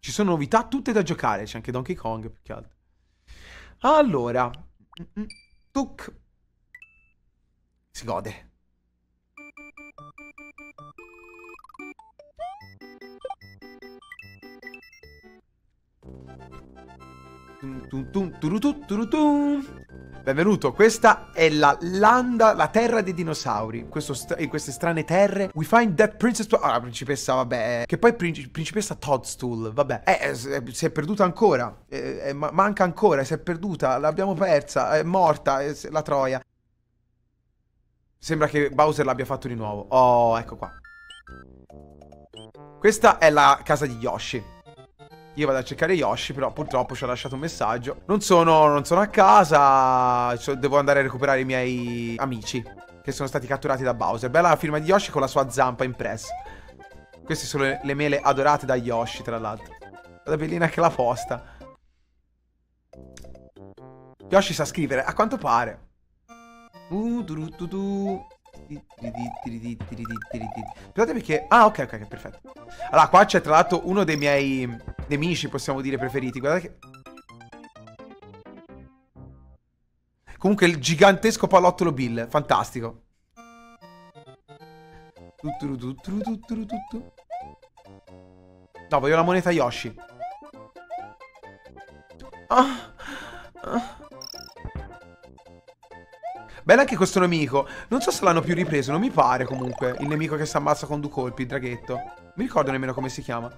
Ci sono novità tutte da giocare. C'è anche Donkey Kong, più che altro. Allora. Tuc. Si gode. Benvenuto, questa è la landa, la terra dei dinosauri. In, st in queste strane terre. We find that princess. Ah, la principessa, vabbè. Che poi princi principessa Toadstool, vabbè. Eh, si è perduta ancora. Eh, eh, manca ancora, si è perduta. L'abbiamo persa, è morta, eh, la troia. Sembra che Bowser l'abbia fatto di nuovo. Oh, ecco qua. Questa è la casa di Yoshi. Io vado a cercare Yoshi, però purtroppo ci ha lasciato un messaggio. Non sono, non sono a casa, devo andare a recuperare i miei amici che sono stati catturati da Bowser. Bella la firma di Yoshi con la sua zampa impressa. Queste sono le, le mele adorate da Yoshi, tra l'altro. La bellina anche la posta. Yoshi sa scrivere, a quanto pare. Uh, du, du, du, Aspettate perché... Ah, ok, ok, perfetto. Allora, qua c'è tra l'altro uno dei miei nemici, possiamo dire, preferiti. Guardate che... Comunque il gigantesco pallottolo Bill, fantastico. No, voglio la moneta Yoshi. Ah. ah. Bello anche questo nemico. Non so se l'hanno più ripreso, non mi pare comunque. Il nemico che si ammazza con due colpi, il draghetto. Non mi ricordo nemmeno come si chiama.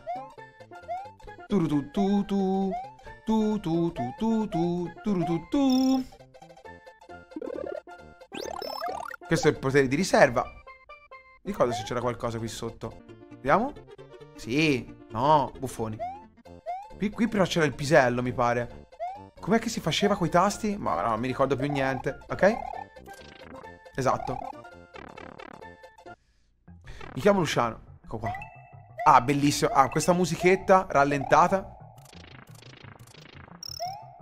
Tu tu tu tu tu tu tu tu tu tu tu tu Questo è il potere di riserva. Mi ricordo se c'era qualcosa qui sotto. Vediamo. Sì. No, buffoni. Qui, qui però c'era il pisello, mi pare. Com'è che si faceva coi tasti? Ma no, non mi ricordo più niente. Ok? Esatto. Mi chiamo Luciano. Ecco qua. Ah, bellissimo. Ah, questa musichetta rallentata.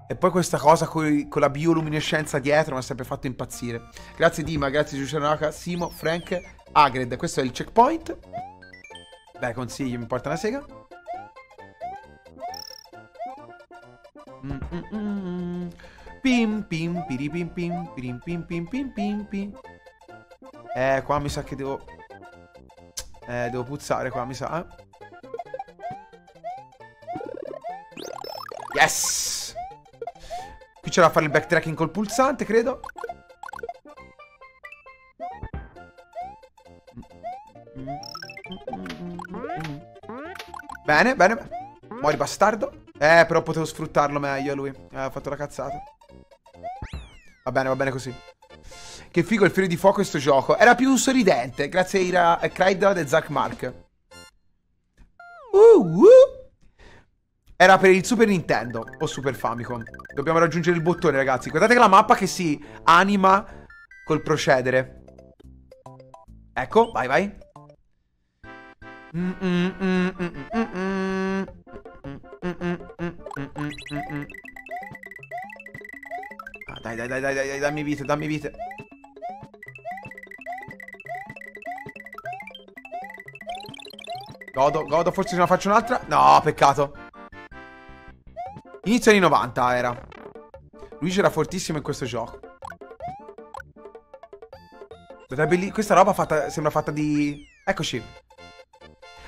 E poi questa cosa con, con la bioluminescenza dietro mi ha sempre fatto impazzire. Grazie Dima, grazie Giuliano Simo, Frank, Agred. Questo è il checkpoint. Beh, consiglio, mi porta una sega. Mm -mm -mm. Pim pim piripim pim pirim pim pim pim pim pim. Eh, qua mi sa che devo... Eh, devo puzzare qua, mi sa. Eh. Yes! Qui c'era da fare il backtracking col pulsante, credo. Bene, bene. Muori bastardo. Eh, però potevo sfruttarlo meglio lui. Eh, ho fatto la cazzata. Va bene, va bene così. Che figo il fiore di fuoco questo gioco. Era più sorridente, grazie a Ira, a e Zack Mark. Uh, uh. Era per il Super Nintendo o Super Famicom. Dobbiamo raggiungere il bottone, ragazzi. Guardate che la mappa che si anima col procedere. Ecco, vai, vai. Mm -mm -mm dai, dai, dai, dai, dai, dammi vite, dammi vite. Godo, godo, forse ce ne faccio un'altra. No, peccato. Inizio anni 90 era. Luigi era fortissimo in questo gioco. Questa roba fatta, sembra fatta di... Eccoci.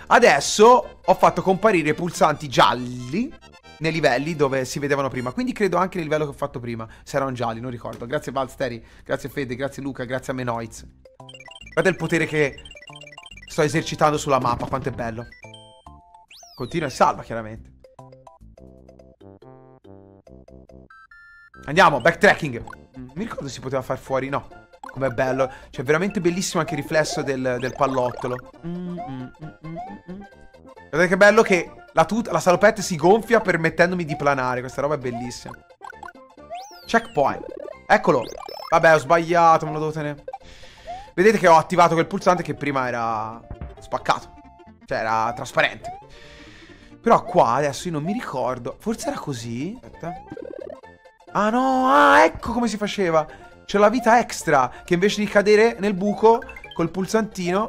Adesso ho fatto comparire i pulsanti gialli nei livelli dove si vedevano prima. Quindi credo anche nel livello che ho fatto prima. Se erano gialli, non ricordo. Grazie Valsteri, grazie Fede, grazie Luca, grazie a Menoiz. Guarda il potere che sto esercitando sulla mappa, quanto è bello. Continua e salva, chiaramente. Andiamo, backtracking. Mi ricordo si poteva far fuori, no. Com'è bello. Cioè, veramente bellissimo anche il riflesso del, del pallottolo. Mm, mm, mm, Guardate che bello che la, tuta, la salopette si gonfia permettendomi di planare. Questa roba è bellissima. Checkpoint. Eccolo. Vabbè, ho sbagliato, me lo devo tenere. Vedete che ho attivato quel pulsante che prima era spaccato. Cioè, era trasparente. Però qua adesso io non mi ricordo. Forse era così? Aspetta. Ah no, ah, ecco come si faceva. C'è la vita extra, che invece di cadere nel buco col pulsantino.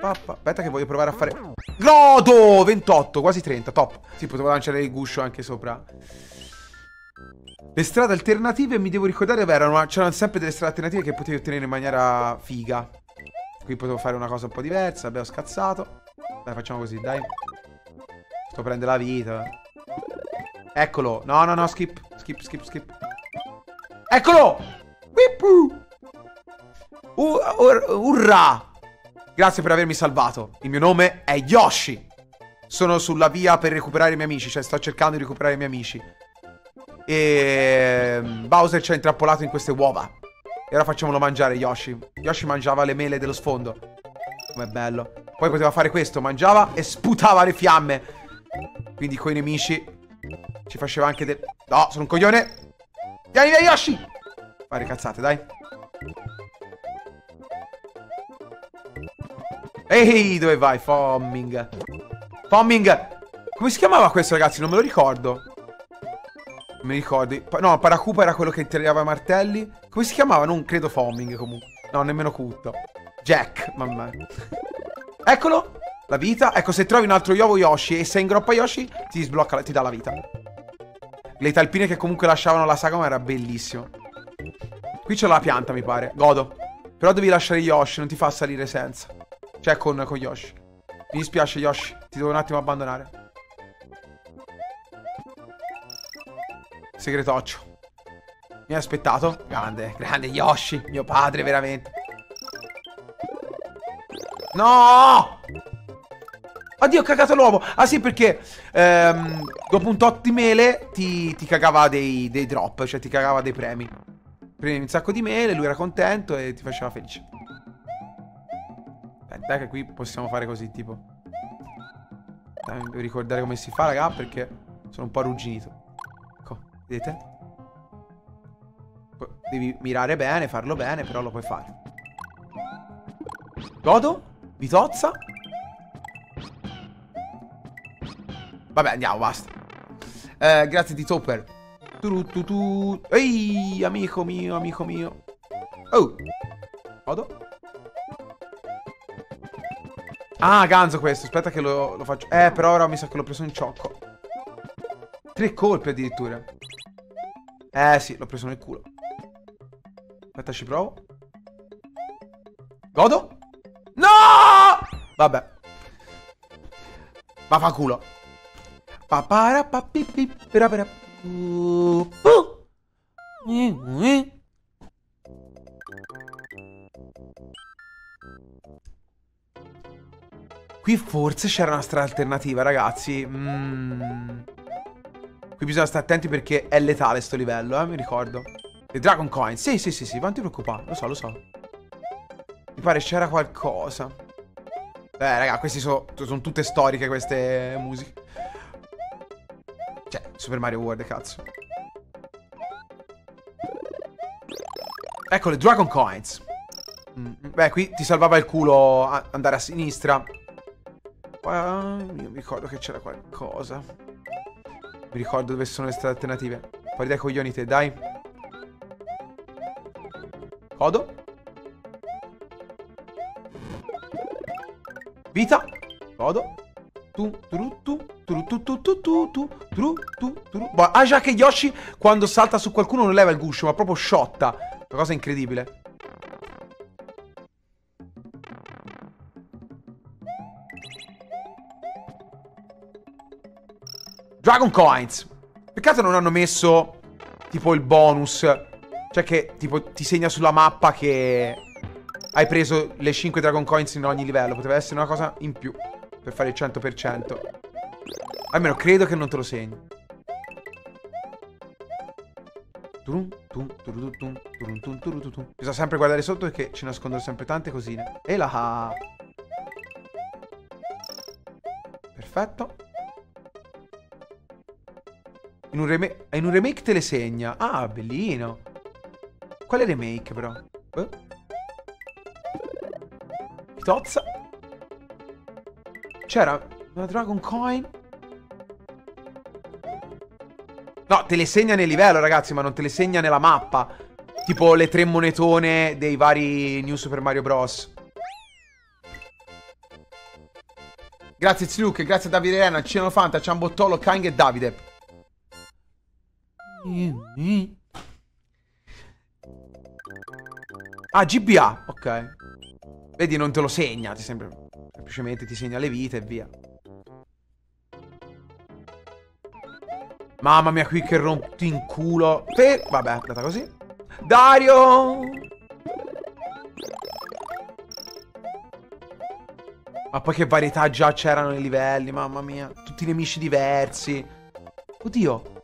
Aspetta che voglio provare a fare... Godo! 28, quasi 30, top. Sì, potevo lanciare il guscio anche sopra. Le strade alternative mi devo ricordare erano, sempre delle strade alternative che potevi ottenere in maniera figa. Qui potevo fare una cosa un po' diversa, abbiamo scazzato. Dai, facciamo così, dai. Sto prendendo la vita. Eccolo. No, no, no, skip. Skip, skip, skip. Eccolo! Whippu! Uh, ur urrà! Grazie per avermi salvato. Il mio nome è Yoshi. Sono sulla via per recuperare i miei amici, cioè sto cercando di recuperare i miei amici. E ehm, Bowser ci ha intrappolato in queste uova. E ora facciamolo mangiare Yoshi. Yoshi mangiava le mele dello sfondo. Com'è bello. Poi poteva fare questo, mangiava e sputava le fiamme. Quindi coi nemici ci faceva anche del... No, sono un coglione. Vieni via Yoshi. Fare cazzate, dai. Ehi, dove vai? Fomming. Fomming. Come si chiamava questo, ragazzi? Non me lo ricordo. Non mi ricordi. No, Paracupa era quello che interiava i martelli. Come si chiamava? Non credo Foaming comunque. No, nemmeno Cutto. Jack, mamma. Eccolo. La vita. Ecco, se trovi un altro Yovo Yoshi e sei in groppa Yoshi, ti sblocca, ti dà la vita. Le talpine che comunque lasciavano la saga, ma era bellissimo. Qui c'è la pianta, mi pare. Godo. Però devi lasciare Yoshi, non ti fa salire senza. Cioè, con, con Yoshi. Mi dispiace, Yoshi. Ti devo un attimo abbandonare. Segretoccio. Mi ha aspettato. Grande, grande Yoshi. Mio padre, veramente. No! Oddio, ho cagato l'uovo. Ah sì, perché ehm, dopo un tot di mele ti, ti cagava dei, dei, drop, cioè ti cagava dei premi. Prendi un sacco di mele, lui era contento e ti faceva felice. Aspetta, che qui possiamo fare così, tipo. Dai, devo ricordare come si fa, raga, perché sono un po' arrugginito. Vedete? Devi mirare bene, farlo bene, però lo puoi fare. Godo? Vitozza? Vabbè, andiamo, basta. Eh, grazie di Topper. Ehi, amico mio, amico mio. Oh. Godo? Ah, ganzo questo. Aspetta che lo, lo faccio. Eh, però ora mi sa che l'ho preso in ciocco. Tre colpi addirittura. Eh sì, l'ho preso nel culo. Aspetta, ci provo. Godo? No! Vabbè. Vaffanculo. Papara Qui forse c'era una strada alternativa, ragazzi. Mmm. Qui bisogna stare attenti perché è letale sto livello, eh, mi ricordo. Le Dragon Coin. Sì, sì, sì, sì, non ti preoccupare. Lo so, lo so. Mi pare c'era qualcosa. Beh, raga, queste sono, sono tutte storiche, queste musiche. Cioè, Super Mario World, cazzo. Ecco le Dragon Coins. Mm, beh, qui ti salvava il culo andare a sinistra. Qua, io mi ricordo che c'era qualcosa. Mi ricordo dove sono le strade alternative. Fuori dai coglioni te, dai. Codo. Vita. Codo. Tu, tu, tu, tu, tu, tu, tu, tu, tu, tu, tu, tu. Ah, già che Yoshi quando salta su qualcuno non leva il guscio, ma proprio shotta. Una cosa incredibile. Dragon Coins. Peccato non hanno messo tipo il bonus. Cioè che tipo ti segna sulla mappa che hai preso le 5 Dragon Coins in ogni livello. Poteva essere una cosa in più per fare il 100%. Almeno credo che non te lo segni. Bisogna sempre guardare sotto perché ci nascondono sempre tante cosine. E la... Perfetto. In un, remake, in un remake te le segna. Ah, bellino. Quale remake, però? Eh? Tozza. C'era una Dragon Coin. No, te le segna nel livello, ragazzi, ma non te le segna nella mappa. Tipo le tre monetone dei vari New Super Mario Bros. Grazie Zluke, grazie a Davide Rena, Cino Fanta, Ciambottolo, Kang e Davide. Ah, GBA, ok. Vedi, non te lo segna, ti sembra... Semplicemente ti segna le vite e via. Mamma mia, qui che rompi in culo. Fe Vabbè, è andata così. Dario! Ma poi che varietà già c'erano nei livelli, mamma mia. Tutti nemici diversi. Oddio.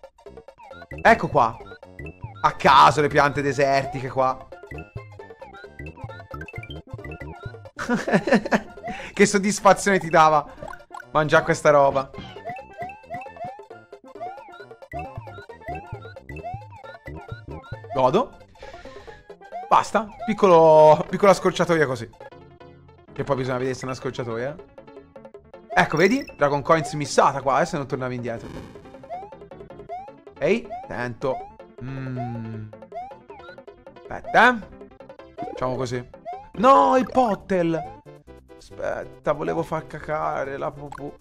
Ecco qua. A caso le piante desertiche qua. Che soddisfazione ti dava mangiare questa roba. Godo. Basta. Piccolo, piccola scorciatoia così. Che poi bisogna vedere se è una scorciatoia. Ecco, vedi? Dragon Coins missata qua, adesso non tornavi indietro. Ehi, attento. Mm. Aspetta, eh. Facciamo così. No, il pottel. Aspetta, volevo far cacare la pupù.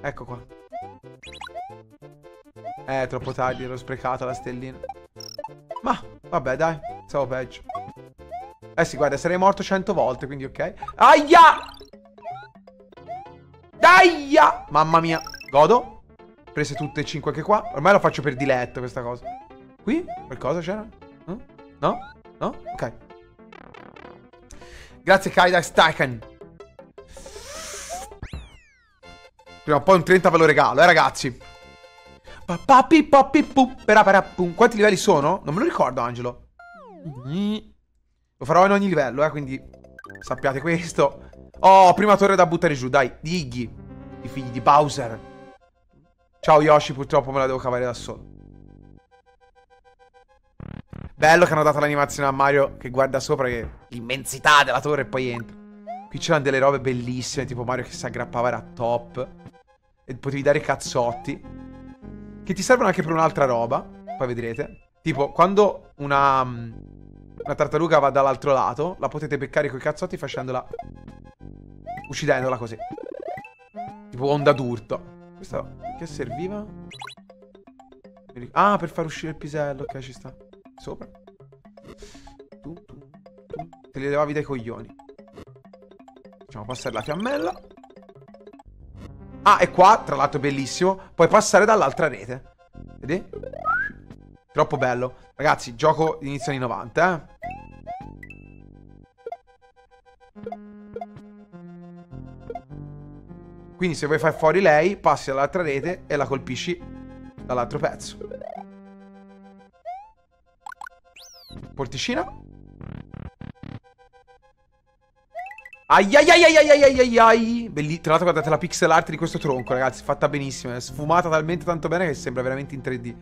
Ecco qua. Eh, troppo tardi, l'ho sprecata la stellina. Ma, vabbè, dai. Stavo peggio. Eh sì, guarda, sarei morto cento volte, quindi ok. Aia! Aia! Mamma mia. Godo. Prese tutte e cinque anche qua. Ormai lo faccio per diletto questa cosa. Qui? Qualcosa c'era? No? No? No? Ok. Grazie Kaidax Tycan. Prima o poi un 30 ve lo regalo, eh ragazzi. Papi papi pu, pum. Quanti livelli sono? Non me lo ricordo, Angelo. Lo farò in ogni livello, eh, quindi sappiate questo. Oh, prima torre da buttare giù, dai. Di Iggy. I figli di Bowser. Ciao Yoshi, purtroppo me la devo cavare da solo. Bello che hanno dato l'animazione a Mario che guarda sopra che l'immensità della torre e poi entra. Qui c'erano delle robe bellissime, tipo Mario che si aggrappava era top. E potevi dare cazzotti. Che ti servono anche per un'altra roba. Poi vedrete. Tipo, quando una, mm, una tartaruga va dall'altro lato, la potete beccare con i cazzotti facendola... Uccidendola così. Tipo onda d'urto. Questo che serviva? Ah, per far uscire il pisello. Ok, ci sta. Sopra. Te li levavi dai coglioni. Facciamo passare la fiammella. Ah, e qua, tra l'altro bellissimo, puoi passare dall'altra rete. Vedi? Troppo bello. Ragazzi, gioco inizio anni 90, eh. Quindi se vuoi far fuori lei, passi dall'altra rete e la colpisci dall'altro pezzo. Porticina. Ai ai ai ai ai ai ai ai Belli... Tra l'altro guardate la pixel art di questo tronco ragazzi Fatta benissimo È sfumata talmente tanto bene che sembra veramente in 3D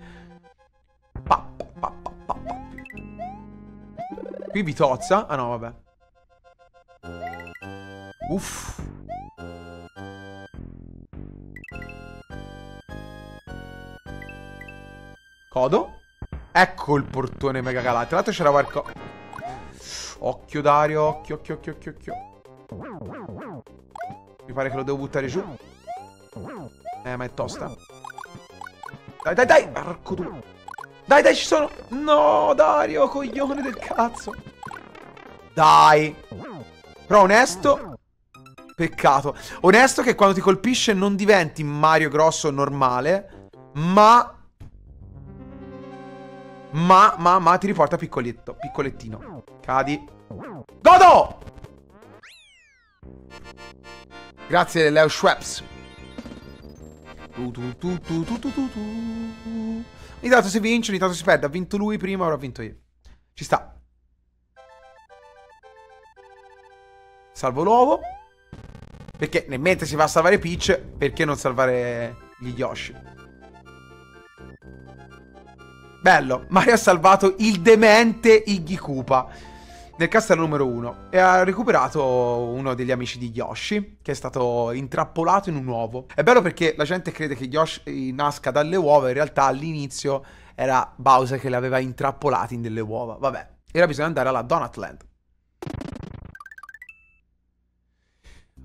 pa, pa, pa, Qui Vitozza? Ah no vabbè. Uff. Codo Ecco il portone mega galattico Tra l'altro c'era qualcosa Occhio Dario Occhio occhio occhio occhio occhio mi pare che lo devo buttare giù. Eh, ma è tosta. Dai, dai, dai! Marco tu. Dai, dai, ci sono! No, Dario, coglione del cazzo. Dai. Però onesto. Peccato. Onesto che quando ti colpisce non diventi Mario grosso normale, ma... Ma, ma, ma ti riporta piccoletto, piccolettino. Cadi. Godo! Grazie Leo Schweppes. Ogni tanto si vince, ogni tanto si perde. Ha vinto lui prima, ora ho vinto io. Ci sta. Salvo l'uovo. Perché mentre si va a salvare Peach, perché non salvare gli Yoshi? Bello. Mario ha salvato il demente Iggy Koopa nel castello numero uno e ha recuperato uno degli amici di Yoshi che è stato intrappolato in un uovo. È bello perché la gente crede che Yoshi nasca dalle uova, in realtà all'inizio era Bowser che le aveva intrappolati in delle uova. Vabbè, ora bisogna andare alla Donut Land.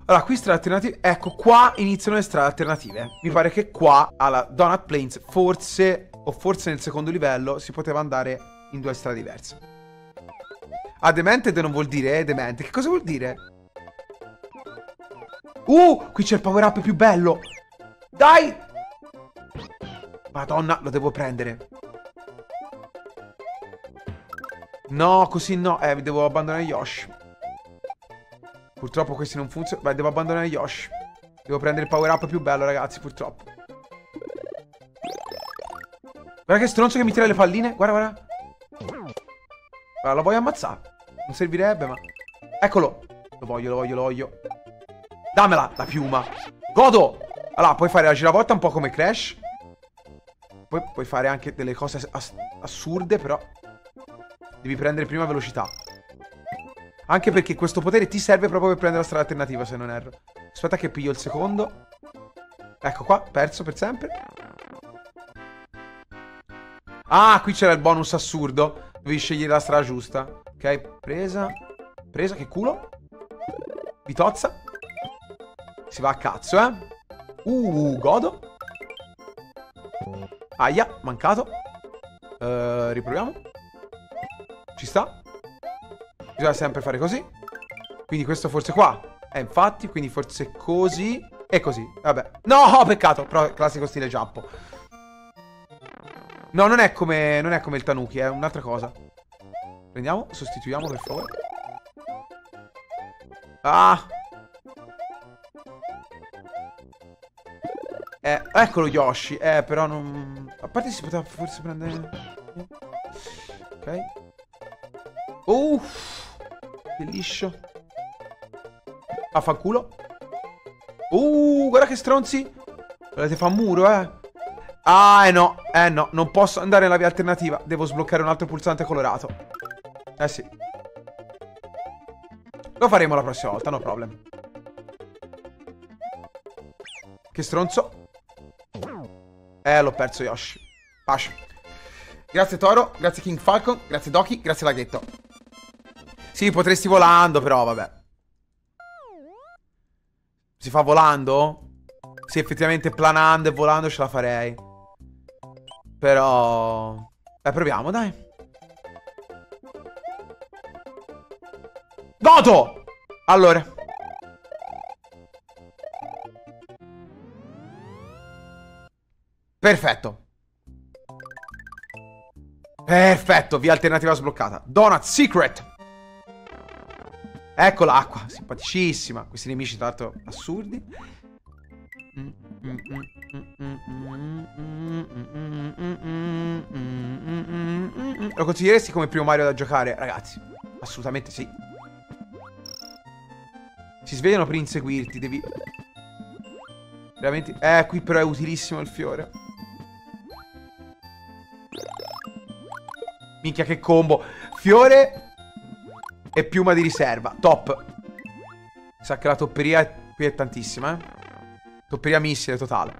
Allora, qui strade alternative. Ecco, qua iniziano le strade alternative. Mi pare che qua, alla Donut Plains, forse, o forse nel secondo livello, si poteva andare in due strade diverse. Ah, demented non vuol dire, eh, demente. Che cosa vuol dire? Uh, qui c'è il power up più bello. Dai! Madonna, lo devo prendere. No, così no. Eh, devo abbandonare Yoshi. Purtroppo questi non funzionano. Beh, devo abbandonare Yoshi. Devo prendere il power up più bello, ragazzi, purtroppo. Guarda che stronzo che mi tira le palline. Guarda, guarda. Guarda, lo voglio ammazzare. Non servirebbe, ma... Eccolo. Lo voglio, lo voglio, lo voglio. Dammela, la piuma. Godo! Allora, puoi fare la giravolta un po' come Crash. Poi puoi fare anche delle cose ass assurde, però... Devi prendere prima velocità. Anche perché questo potere ti serve proprio per prendere la strada alternativa, se non erro. Aspetta che piglio il secondo. Ecco qua, perso per sempre. Ah, qui c'era il bonus assurdo. Devi scegliere la strada giusta. Ok, presa. Presa, che culo. Vitozza. Si va a cazzo, eh. Uh, godo. Aia, mancato. Uh, riproviamo. Ci sta. Bisogna sempre fare così. Quindi questo forse qua. Eh, infatti, quindi forse così. E così. Vabbè. No, peccato. Però classico stile giappo. No, non è come, non è come il tanuki, è un'altra cosa. Prendiamo, sostituiamo per favore. Ah! Eh, eccolo Yoshi. Eh, però non... A parte si poteva forse prendere... Ok. Uff. Che liscio. Affanculo. Uh, guarda che stronzi. Volete fare un muro, eh? Ah, eh no. Eh no, non posso andare nella via alternativa. Devo sbloccare un altro pulsante colorato. Eh sì. Lo faremo la prossima volta, no problem. Che stronzo. Eh, l'ho perso Yoshi. Pace. Grazie Toro, grazie King Falcon, grazie Doki, grazie Laghetto. Sì, potresti volando, però vabbè. Si fa volando? Sì, effettivamente planando e volando ce la farei. Però... Dai, proviamo, dai. Goto! Allora. Perfetto. Perfetto, via alternativa sbloccata. Donut Secret. Ecco l'acqua, simpaticissima. Questi nemici tra l'altro assurdi. Lo consiglieresti come primo Mario da giocare? Ragazzi, assolutamente sì. Si svegliano per inseguirti, devi... Veramente... Eh, qui però è utilissimo il fiore. Minchia che combo. Fiore e piuma di riserva. Top. Sa che la topperia qui è tantissima, eh. Topperia missile totale.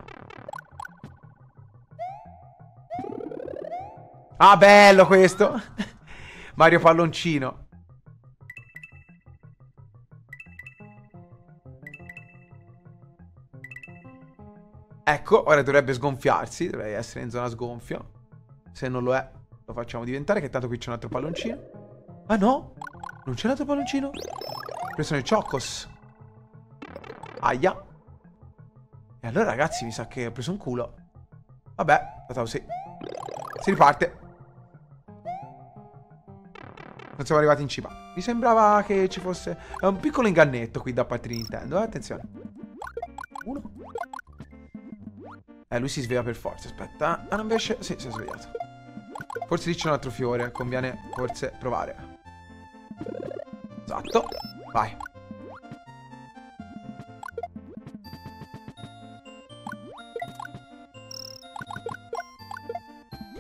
Ah, bello questo. Mario palloncino. Ecco, ora dovrebbe sgonfiarsi. Dovrei essere in zona sgonfio. Se non lo è, lo facciamo diventare, che tanto qui c'è un altro palloncino. Ah no? Non c'è un altro palloncino? Questi sono i Chocos. Aia. E allora ragazzi mi sa che ho preso un culo. Vabbè, sì. Si riparte. Non siamo arrivati in cima. Mi sembrava che ci fosse un piccolo ingannetto qui da parte di Nintendo. Eh? Attenzione. Uno. Eh, lui si sveglia per forza. Aspetta. Ah, invece... Sì, si è svegliato. Forse lì c'è un altro fiore. Conviene forse provare. Esatto. Vai.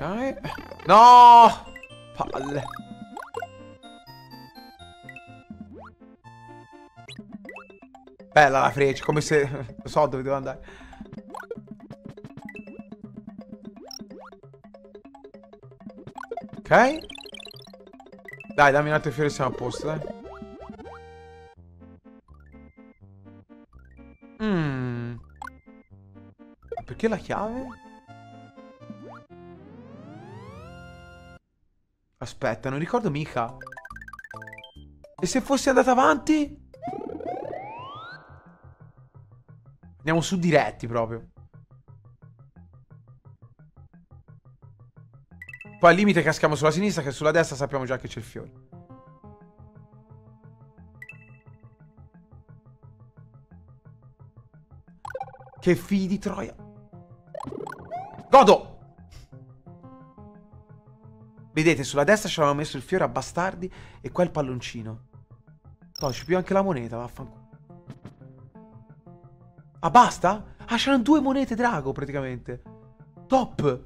Ok. No! Palle. Bella la freccia, come se... Lo so dove devo andare. Ok. Dai, dammi un altro fiore e siamo a posto, dai. Mmm. Perché la chiave? Aspetta, non ricordo mica. E se fossi andata avanti? Andiamo su diretti proprio. Poi al limite caschiamo sulla sinistra, che sulla destra sappiamo già che c'è il fiore. Che figli di troia. Godo! Vedete, sulla destra ci avevamo messo il fiore a bastardi e qua il palloncino. No, c'è più anche la moneta, vaffanculo. Ah, basta? Ah, c'erano due monete drago, praticamente. Top!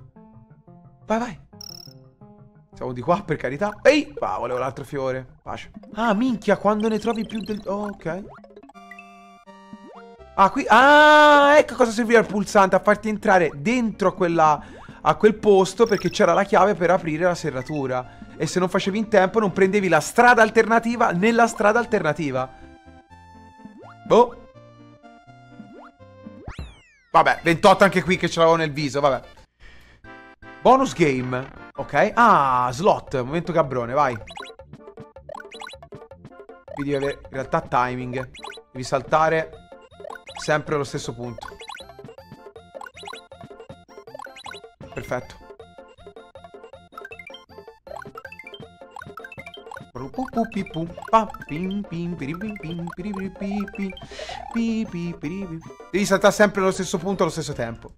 Vai, vai. Siamo di qua, per carità. Ehi! Ah, volevo l'altro fiore. Pace. Ah, minchia, quando ne trovi più del... Oh, ok. Ah, qui... Ah, ecco cosa serviva il pulsante. A farti entrare dentro quella a quel posto perché c'era la chiave per aprire la serratura. E se non facevi in tempo non prendevi la strada alternativa nella strada alternativa. Boh. Vabbè, 28 anche qui che ce l'avevo nel viso, vabbè. Bonus game. Ok. Ah, slot. Momento cabrone, vai. Qui devi avere in realtà timing. Devi saltare sempre allo stesso punto. Perfetto. Devi saltare sempre allo stesso punto allo stesso tempo.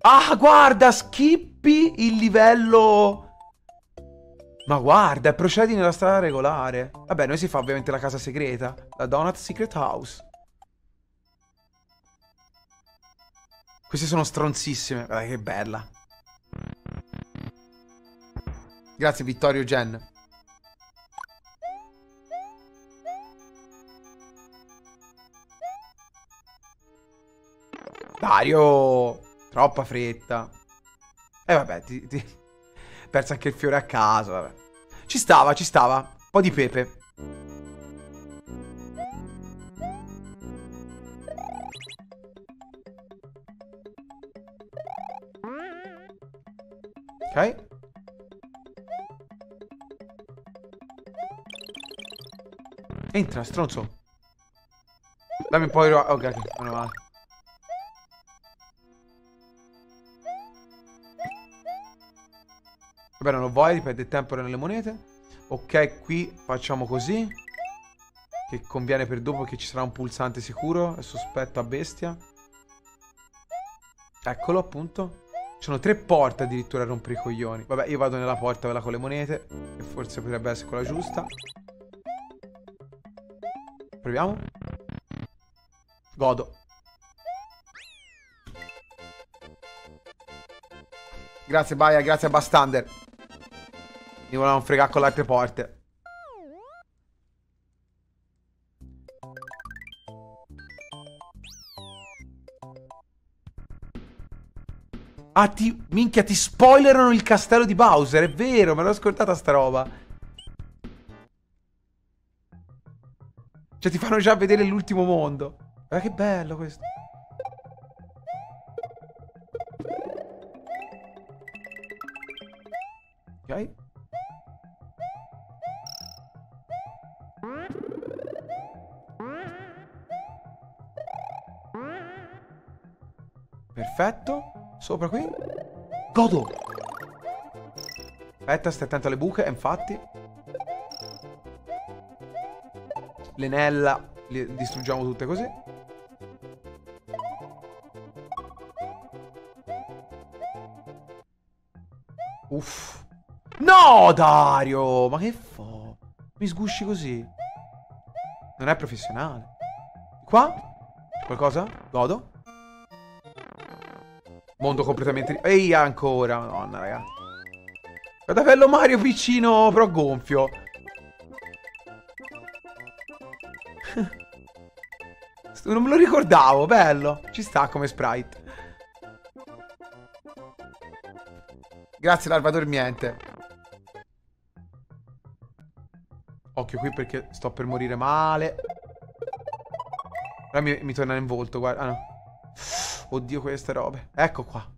Ah, guarda, skippi il livello... Ma guarda, procedi nella strada regolare. Vabbè, noi si fa ovviamente la casa segreta. La Donut Secret House. Queste sono stronzissime. Guarda che bella. Grazie Vittorio Gen. Dario! Troppa fretta. E eh, vabbè, ti, ti... Perso anche il fiore a caso, vabbè. Ci stava, ci stava. Un po' di pepe. Ok. Entra, stronzo. Dammi un po' di roba. Ok, ok, non male. Vabbè, non lo vuoi, perde tempo nelle monete. Ok, qui facciamo così. Che conviene per dopo che ci sarà un pulsante sicuro. È sospetto a bestia. Eccolo, appunto. Sono tre porte addirittura a rompere i coglioni. Vabbè, io vado nella porta quella con le monete. Che forse potrebbe essere quella giusta. Proviamo. Godo. Grazie Baia, grazie a Bastander. Mi volevano fregare con le altre porte. Ah, ti... Minchia, ti spoilerano il castello di Bowser, è vero, me l'ho ascoltata sta roba. Cioè, ti fanno già vedere l'ultimo mondo. Guarda che bello questo. Ok. Perfetto. Sopra qui. Godo! Aspetta, stai attento alle buche, infatti. Lenella le distruggiamo tutte così. Uff. No, Dario! Ma che fa? Mi sgusci così. Non è professionale. Qua? Qualcosa? Godo? Mondo completamente... Ehi, ancora. Madonna, raga. Guarda Mario piccino, però gonfio. non me lo ricordavo, bello. Ci sta come sprite. Grazie, larva dormiente. Occhio qui perché sto per morire male. Ora mi, mi torna in volto, guarda. Ah no. Oddio queste robe. Ecco qua.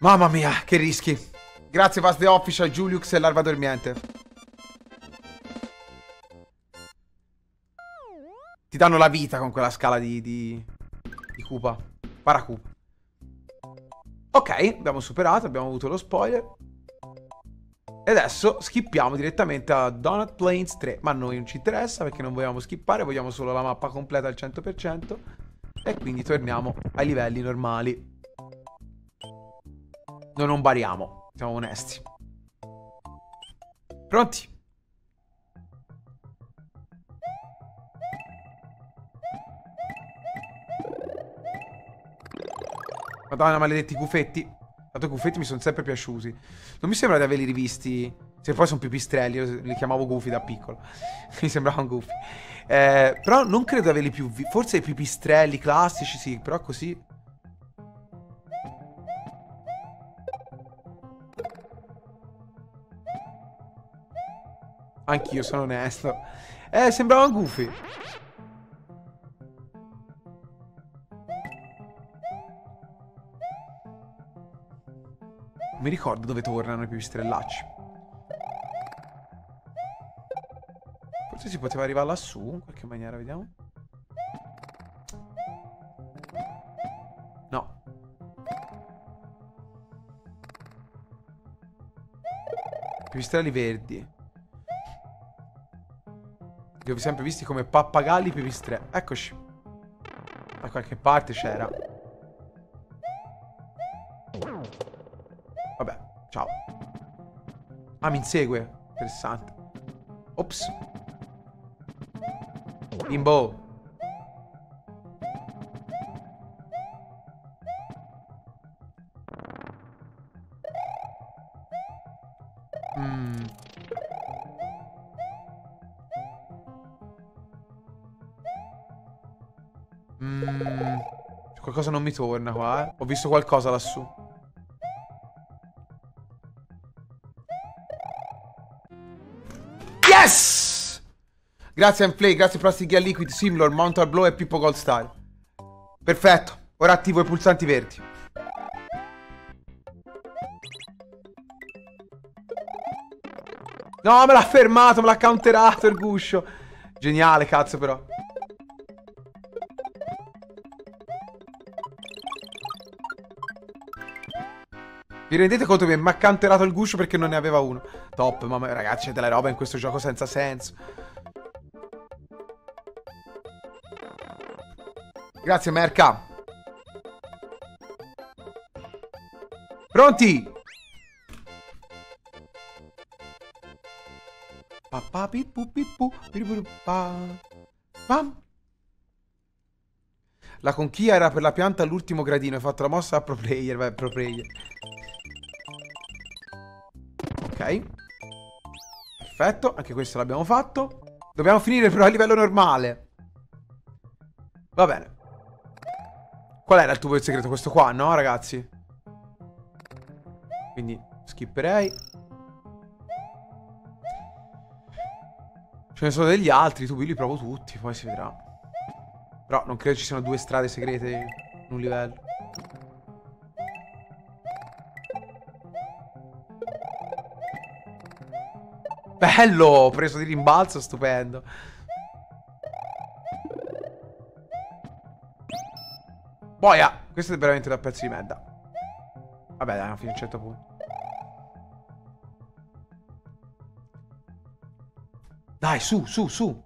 Mamma mia, che rischi. Grazie Fast The Official, Juliux e Larva Dormiente. Ti danno la vita con quella scala di... di, di Koopa. Paracupa. Ok, abbiamo superato, abbiamo avuto lo spoiler. E adesso skippiamo direttamente a Donut Plains 3. Ma a noi non ci interessa perché non vogliamo skippare, vogliamo solo la mappa completa al 100%. E quindi torniamo ai livelli normali. Noi non bariamo, siamo onesti. Pronti? Madonna, maledetti gufetti. Tanto i gufetti mi sono sempre piaciuti. Non mi sembra di averli rivisti. Se poi sono pipistrelli, io li chiamavo gufi da piccolo. mi sembravano gufi. Eh, però non credo di averli più visti. Forse i pipistrelli classici, sì, però così. Anch'io sono onesto. Eh, sembravano gufi. Mi ricordo dove tornano i pipistrellacci. Forse si poteva arrivare lassù in qualche maniera, vediamo. No. Pipistrelli verdi. Li ho sempre visti come pappagalli pipistrelli. Eccoci. Da qualche parte c'era. Ciao. Ah, mi insegue. Interessante. Ops. Bimbo. Mm. Mm. Qualcosa non mi torna qua, eh. Ho visto qualcosa lassù. Grazie Amplay, grazie Plastic Gear Liquid, Simlor, Mountain Blow e Pippo Gold Style. Perfetto, ora attivo i pulsanti verdi. No, me l'ha fermato, me l'ha counterato il guscio. Geniale, cazzo, però. Vi rendete conto che mi ha canterato il guscio perché non ne aveva uno? Top, mamma ragazzi, c'è della roba in questo gioco senza senso. Grazie, Merca. Pronti? La conchiglia era per la pianta all'ultimo gradino. Hai fatto la mossa a pro player. Vai, pro player. Ok. Perfetto, anche questo l'abbiamo fatto. Dobbiamo finire però a livello normale. Va bene. Qual era il tubo del segreto? Questo qua, no ragazzi? Quindi skipperei. Ce ne sono degli altri, tubi li provo tutti, poi si vedrà. Però non credo ci siano due strade segrete in un livello. Bello, preso di rimbalzo, stupendo. Boia, questo è veramente da pezzo di merda. Vabbè, dai, fino a un certo punto. Dai, su, su, su.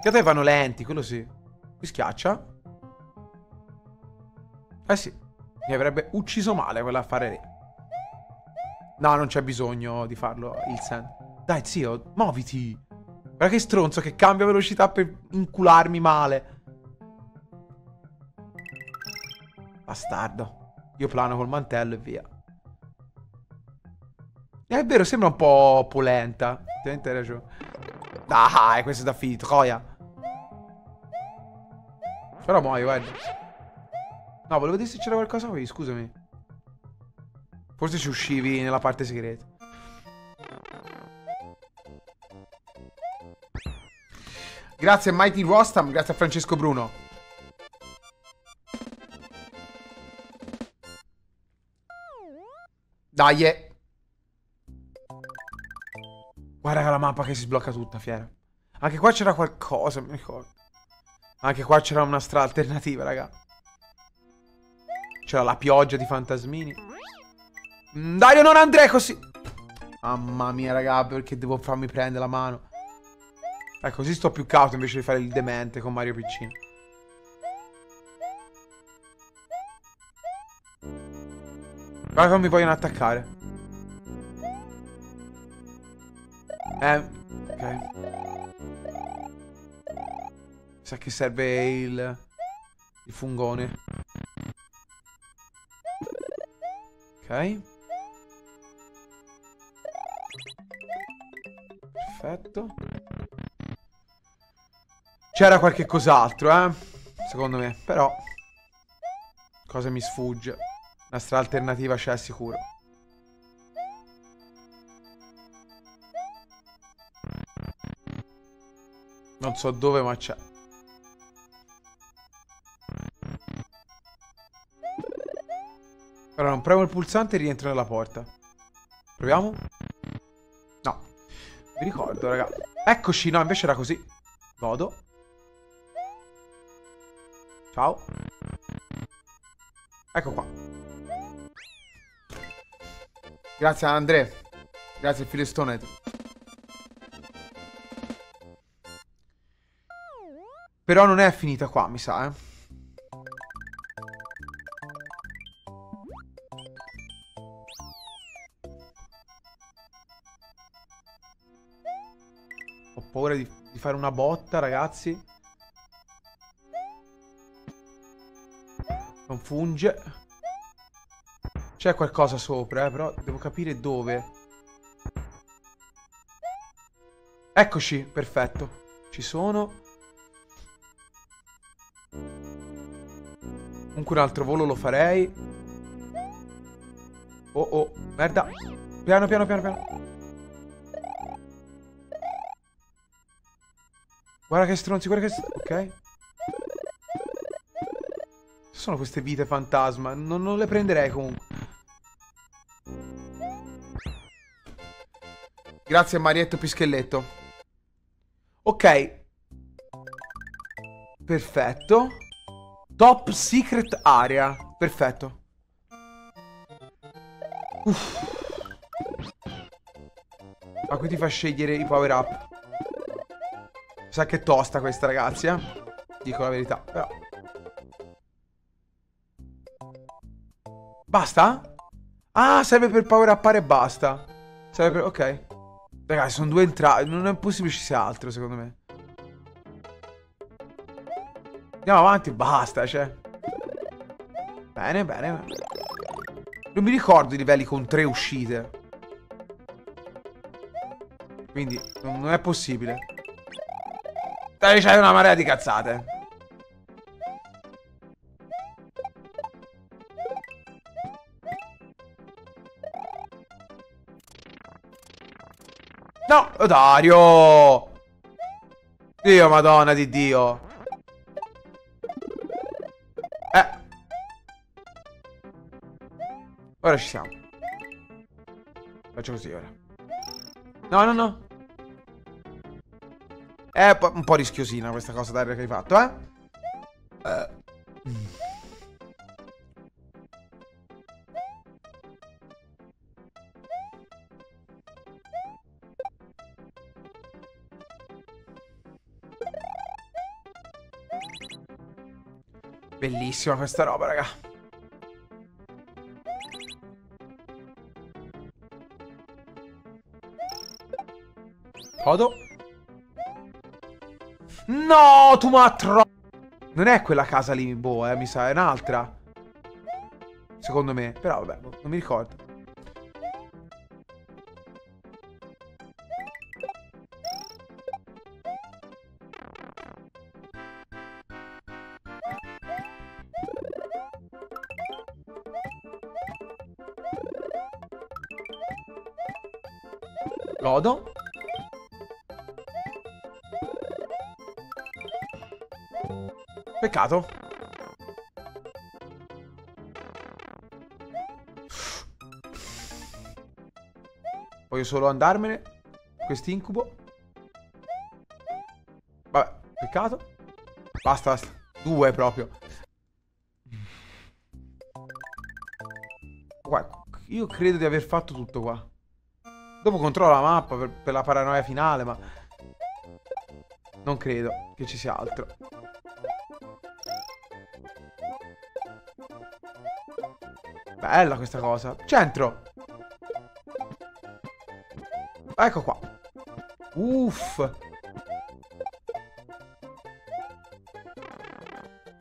Che te vanno lenti, quello sì. Mi schiaccia. Eh sì. Mi avrebbe ucciso male quell'affare lì. No, non c'è bisogno di farlo il send. Dai, zio, muoviti. Guarda che stronzo che cambia velocità per incularmi male. Bastardo. Io plano col mantello e via. Eh, è vero, sembra un po' polenta. Hai ragione. Dai, questo è da figli, troia. Però muoio, guarda. No, volevo vedere se c'era qualcosa qui, scusami. Forse ci uscivi nella parte segreta. Grazie a Mighty Rostam, grazie a Francesco Bruno. Dai. eh. Guarda la mappa che si sblocca tutta, fiera. Anche qua c'era qualcosa, mi ricordo. Anche qua c'era una strada alternativa, raga. C'era la pioggia di fantasmini. Mm, Dai, non Andrea così. Mamma mia, raga, perché devo farmi prendere la mano. Eh, così sto più cauto invece di fare il demente con Mario Piccino. Guarda come mi vogliono attaccare. Eh, ok. Sa che serve il... Il fungone. Ok. Perfetto. C'era qualche cos'altro, eh? Secondo me. Però... Cosa mi sfugge. Una alternativa c'è sicuro. Non so dove, ma c'è. Allora, non premo il pulsante e rientro nella porta. Proviamo? No. Mi ricordo, raga. Eccoci, no, invece era così. Godo. Ciao. Ecco qua. Grazie a Andrea. Grazie al Filestonet. Però non è finita qua, mi sa, eh. Ho paura di, di fare una botta, ragazzi. Non funge. C'è qualcosa sopra, eh, però devo capire dove. Eccoci, perfetto. Ci sono. Comunque un altro volo lo farei. Oh, oh, merda. Piano, piano, piano, piano. Guarda che stronzi, guarda che stronzi. Ok. Sono queste vite fantasma. Non, non le prenderei comunque. Grazie Marietto Pischelletto. Ok. Perfetto. Top secret area. Perfetto. Uff. Ma qui ti fa scegliere i power up. Sa che è tosta questa ragazzi, eh? Dico la verità, però. Basta? Ah, serve per power uppare e basta. Serve per... Ok. Ragazzi, sono due entrate. Non è possibile ci sia altro, secondo me. Andiamo avanti, basta, cioè. Bene, bene. Non mi ricordo i livelli con tre uscite. Quindi, non è possibile. Dai, c'hai una marea di cazzate. No, Dario! Dio, madonna di Dio. Eh. Ora ci siamo. Faccio così ora. No, no, no. È un po' rischiosina questa cosa Dario che hai fatto, eh? eh. Bellissima questa roba, raga. Codo. No, tu matro... Non è quella casa lì, boh, eh, mi sa, è un'altra. Secondo me. Però, vabbè, non mi ricordo. Godo. Peccato. Voglio solo andarmene. Quest'incubo. Vabbè, peccato. Basta, basta. Due proprio. Guarda, io credo di aver fatto tutto qua. Dopo controllo la mappa per, per la paranoia finale, ma... Non credo che ci sia altro. Bella questa cosa. Centro. Ecco qua. Uff.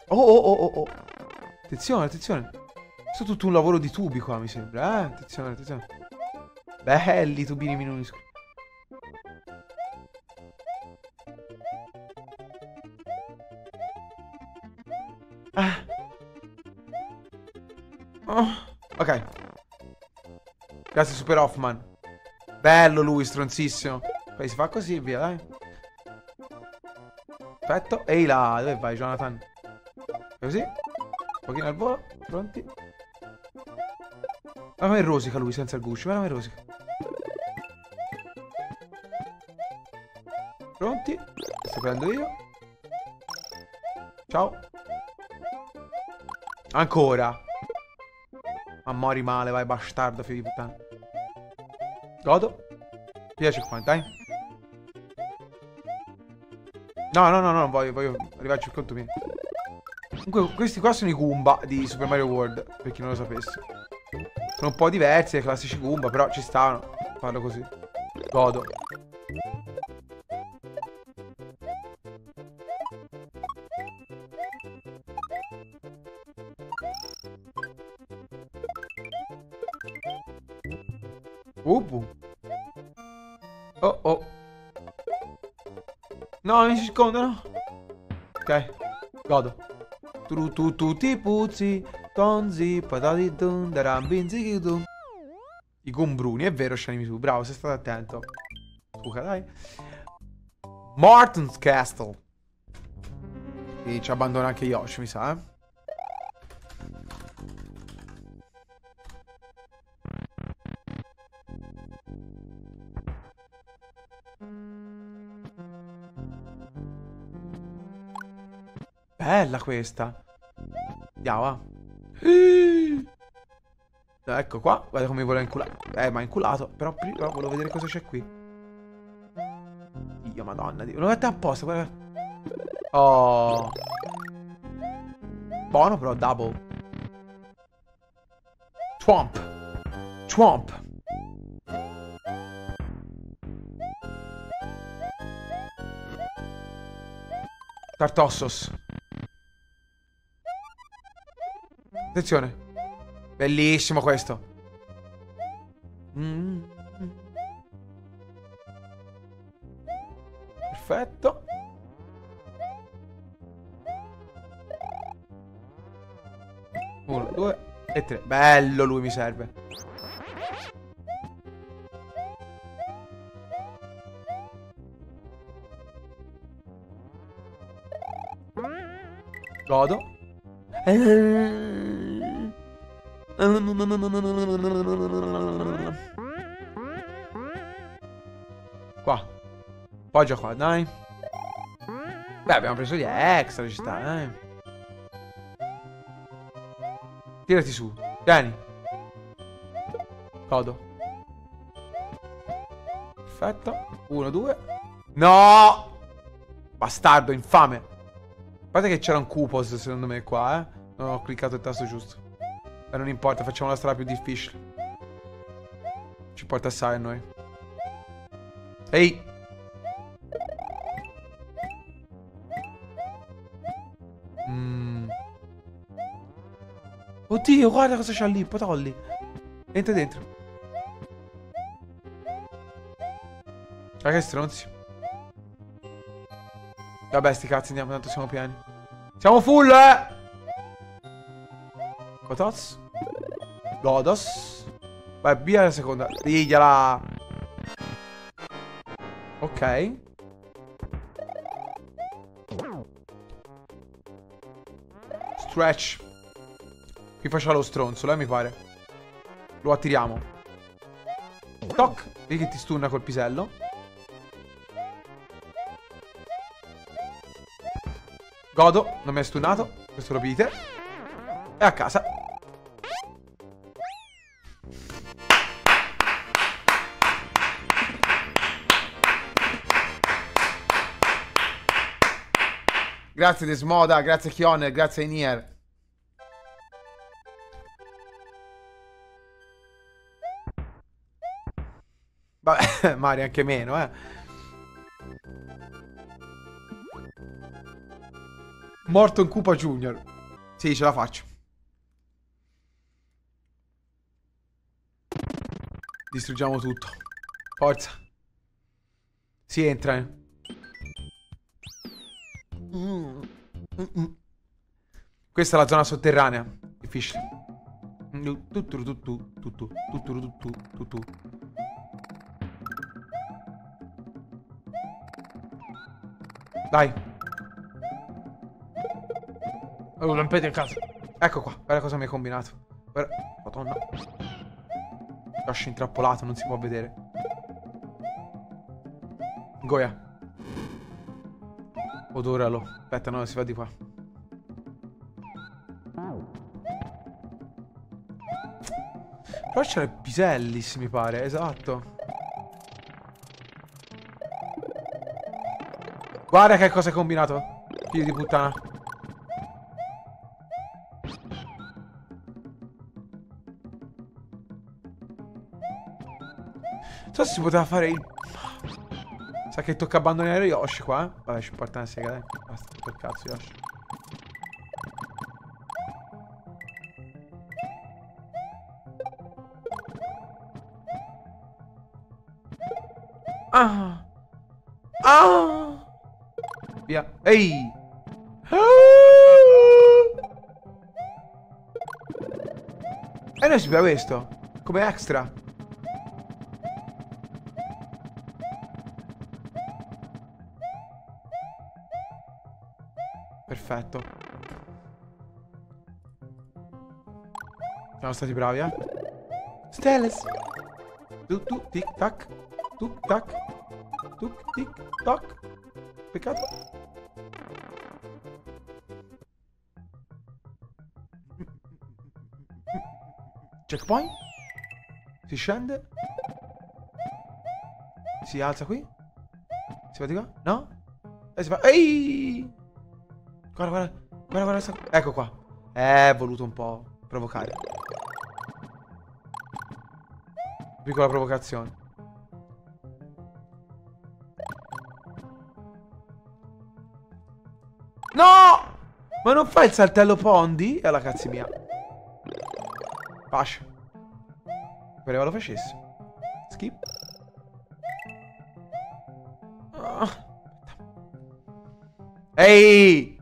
Oh, oh, oh, oh, oh. Attenzione, attenzione. Questo è tutto un lavoro di tubi qua, mi sembra. Eh, attenzione, attenzione. Belli tubini minuscoli. Ah. Oh. Ok. Grazie Super Hoffman. Bello lui, stronzissimo. Poi si fa così via, dai. Perfetto. Ehi là, dove vai, Jonathan? Così. Un pochino al volo. Pronti? Guarda come rosica lui senza il guscio. Guarda come rosica. Prendo io. Ciao. Ancora. Ma mori male, vai bastardo, figlio di puttana. Godo. Piace qua, dai. No, no, no, no, voglio, voglio arrivarci il conto mio. Comunque, questi qua sono i Goomba di Super Mario World, per chi non lo sapesse. Sono un po' diversi dai classici Goomba, però ci stanno. Parlo così. Godo. Oh oh. No, mi si nascondono. Ok, godo. Tu tu tutti puzzi, tonzi, patati dun, darambinzi dun. I gombruni, è vero, Shiny tu. Bravo, sei stato attento. Scusa, dai. Martin's Castle. E ci abbandona anche Yoshi, mi sa, eh. Bella questa. Andiamo, va. Ecco qua. Guarda come vuole inculare. Eh, ma inculato. Però prima volevo vedere cosa c'è qui. Dio, madonna. Dio. Lo mette apposta. Guarda. Oh. Buono, però double. Swamp. Swamp. Tartossos. Attenzione. Bellissimo questo. Mm. Perfetto. Uno, due e tre. Bello lui mi serve. Godo. Qua. Poggia qua, dai. Beh, abbiamo preso gli extra, ci sta, dai. Tirati su. Vieni. Godo. Perfetto. Uno, due. No! Bastardo, infame. A parte che c'era un Cupos, secondo me, qua, eh. Non ho cliccato il tasto giusto. Ma non importa, facciamo la strada più difficile. Ci porta assai a noi. Ehi! Mm. Oddio, guarda cosa c'ha lì, potolli. Entra dentro. Ma che stronzi. Vabbè, sti cazzi, andiamo, tanto siamo pieni. Siamo full, eh! Kotos. Godos. Vai via la seconda. Digliela. Ok. Stretch. Qui faccia lo stronzo, eh, mi pare. Lo attiriamo. Toc. Vedi che ti stunna col pisello. Godo, non mi hai stunnato. Questo lo pite. E a casa. Grazie Desmoda, grazie Kioner, grazie Nier. Vabbè, Mario anche meno, eh. Morton Cupa Junior. Sì, ce la faccio. Distruggiamo tutto. Forza. Si entra. Eh. Questa è la zona sotterranea. Difficile. Dai. Oh, lampete a casa. Ecco qua. Guarda cosa mi hai combinato. Guarda. Madonna. Josh intrappolato, non si può vedere. Goya. Odoralo. Aspetta, no, si va di qua. Però c'era pisellis, mi pare. Esatto. Guarda che cosa hai combinato. Figlio di puttana. Non so se si poteva fare il Sa che tocca abbandonare Yoshi qua. Eh? Vabbè, ci porta una sega, dai. Basta, per cazzo, Yoshi. Ah! Ah! Via. Ehi! Ah! E noi si questo. Come extra. Perfetto. Siamo stati bravi, eh. Steles. Tu, tu, tic, tac. Tu, tac. Tu, tic, tac. Peccato. Checkpoint. Si scende. Si alza qui. Si va di qua? No? E si fa... Ehi! Guarda, guarda, guarda, guarda. Ecco qua. Eh, voluto un po' provocare. Piccola provocazione. No! Ma non fai il saltello Pondi? E alla cazzi mia. Pace. Pareva lo facessi. Skip. Ah. Ehi!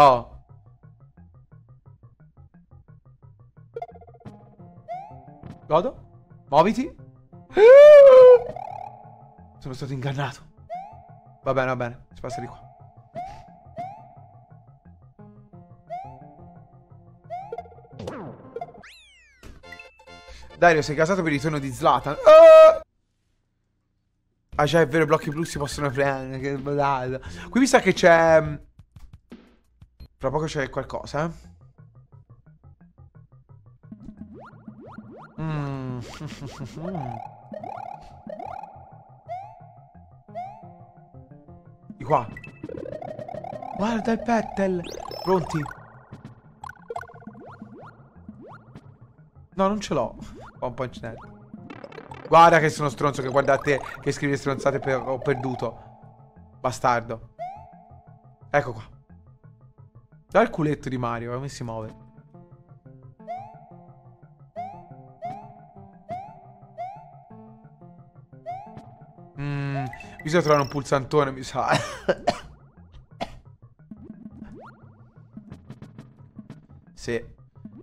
Oh. Godo. Muoviti. Sono stato ingannato. Va bene, va bene. Si passa di qua. Dario, sei casato per il ritorno di Zlatan. Ah, ah già, è vero, blocchi blu si possono prendere. Che badata. Qui mi sa che c'è... Fra poco c'è qualcosa, eh? Mm. Di qua. Guarda il pettel. Pronti? No, non ce l'ho. Ho un incidente. Guarda che sono stronzo che guardate che scrive stronzate per, ho perduto. Bastardo. Ecco qua. Dal il culetto di Mario, come si muove? Mmm, bisogna trovare un pulsantone, mi sa. sì.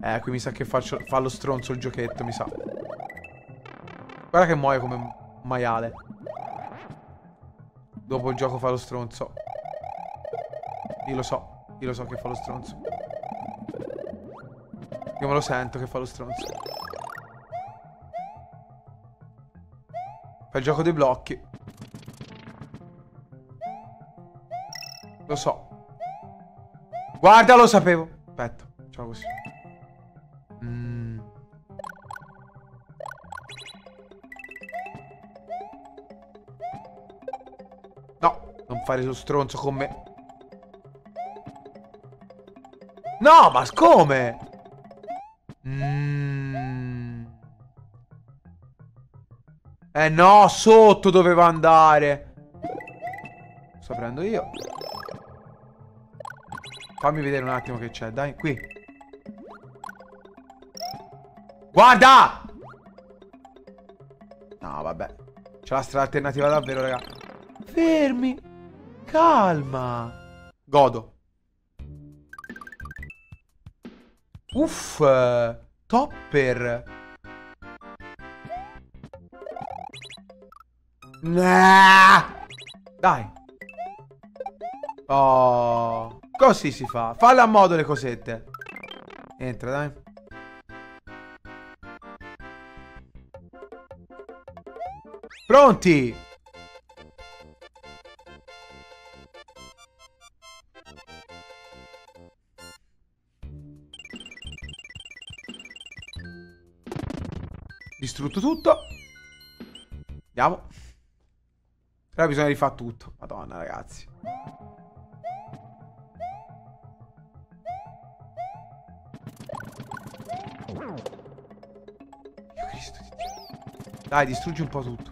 Eh, qui mi sa che faccio, fa lo stronzo il giochetto, mi sa. Guarda che muoio come maiale. Dopo il gioco fa lo stronzo. Io lo so. Io lo so che fa lo stronzo. Io me lo sento che fa lo stronzo. Fa il gioco dei blocchi. Lo so. Guarda, lo sapevo. Aspetta, facciamo così. Mm. No, non fare lo stronzo con me. No, ma come? Mm. Eh no, sotto doveva andare. Sto prendo io. Fammi vedere un attimo che c'è, dai, qui. Guarda! No, vabbè. C'è la strada alternativa davvero, raga. Fermi. Calma. Godo. Uff. Topper. Nah. Dai. Oh. Così si fa. Falla a modo le cosette. Entra, dai. Pronti? Distrutto tutto. Andiamo. Ora bisogna rifare tutto. Madonna, ragazzi. Cristo di Dio. Dai, distruggi un po' tutto.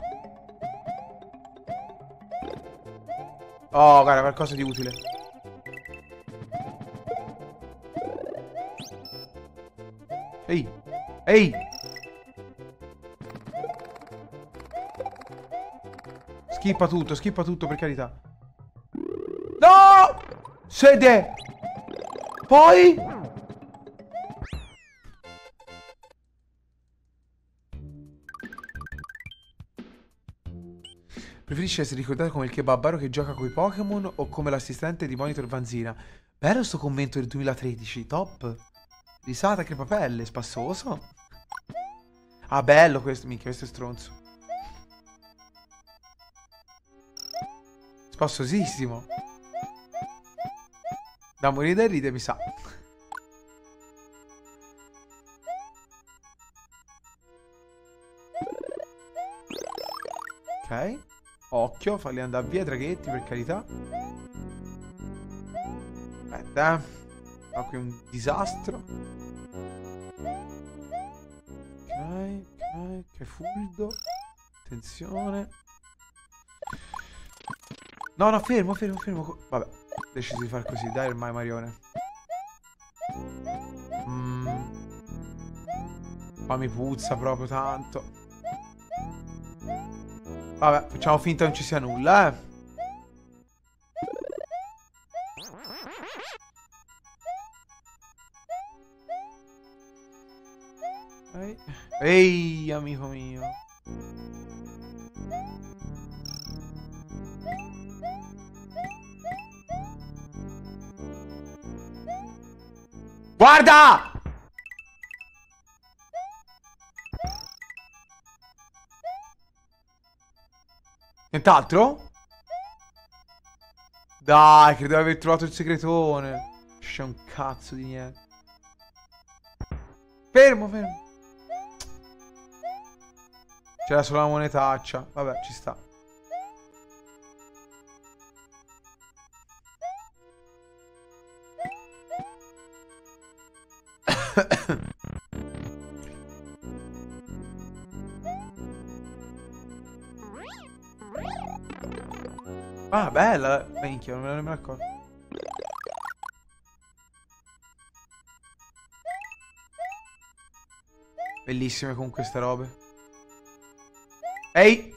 Oh, guarda, qualcosa di utile. Ehi! Ehi! Schippa tutto, schippa tutto, per carità. No! Sede! Poi... Preferisci essere ricordato come il kebabaro che gioca coi Pokémon o come l'assistente di Monitor Vanzina? Bello sto commento del 2013, top. Risata crepapelle, spassoso. Ah, bello questo, minchia, questo è stronzo. Spassosissimo. Da morire da ride, mi sa. Ok. Occhio, falli andare via, draghetti, per carità. Aspetta, eh. Fa qui un disastro. Ok, ok, che fuldo. Attenzione. No, no, fermo, fermo, fermo. Vabbè, deciso di far così. Dai, ormai, Marione. Mm. Qua mi puzza proprio tanto. Vabbè, facciamo finta non ci sia nulla, eh. Ehi amico mio. Guarda! Nient'altro? Dai, credo di aver trovato il segretone. C'è un cazzo di niente. Fermo, fermo. C'era solo la monetaccia. Vabbè, ci sta. Bella. Minchia, non me ne accorto. Bellissime con queste robe. Ehi!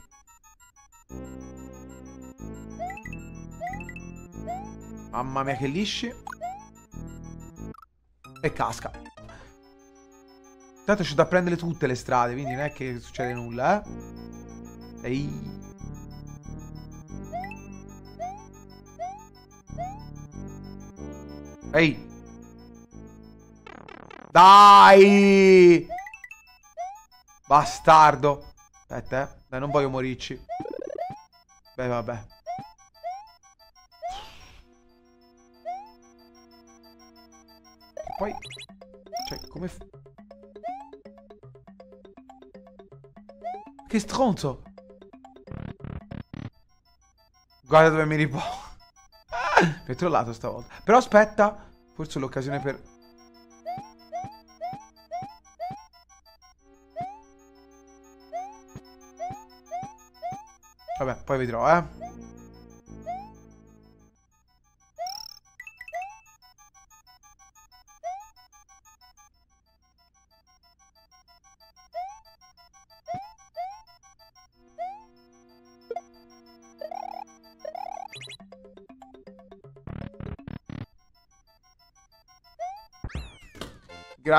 Mamma mia che lisci. E casca. Tanto c'è da prendere tutte le strade, quindi non è che succede nulla, eh. Ehi. Ehi. Dai! Bastardo. Aspetta, eh. Dai, non voglio morirci. Beh, vabbè. Poi... Cioè, come... Che stronzo! Guarda dove mi riposo. mi trollato stavolta. Però aspetta. Forse l'occasione per... Vabbè, poi vedrò, eh.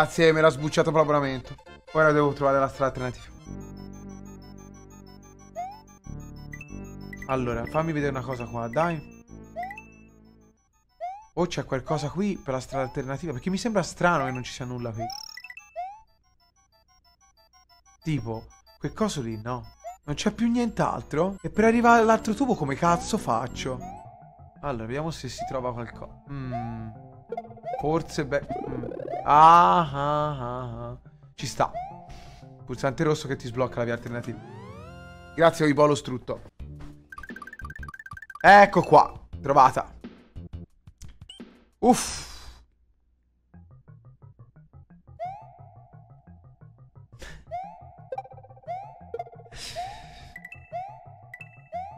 Grazie, me l'ha sbucciato proprio l'abbonamento. Ora devo trovare la strada alternativa. Allora, fammi vedere una cosa qua, dai. O c'è qualcosa qui per la strada alternativa? Perché mi sembra strano che non ci sia nulla qui. Tipo, quel coso lì, no. Non c'è più nient'altro? E per arrivare all'altro tubo come cazzo faccio? Allora, vediamo se si trova qualcosa. Mm. Forse, beh... Mm. Ah, ah, ah, ah. Ci sta. Pulsante rosso che ti sblocca la via alternativa. Grazie, Oibolo Strutto. Ecco qua. Trovata. Uff.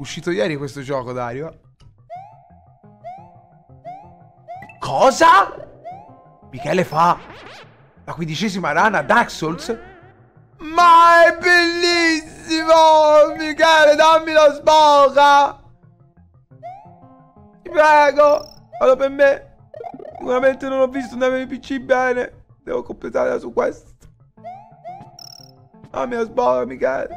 Uscito ieri questo gioco, Dario. Cosa? Michele fa la quindicesima rana Dark Souls. Ma è bellissimo! Michele, dammi la sboca! Ti prego! Vado per me! Sicuramente non ho visto un PC bene. Devo completare su questo. Dammi la sboca, Michele.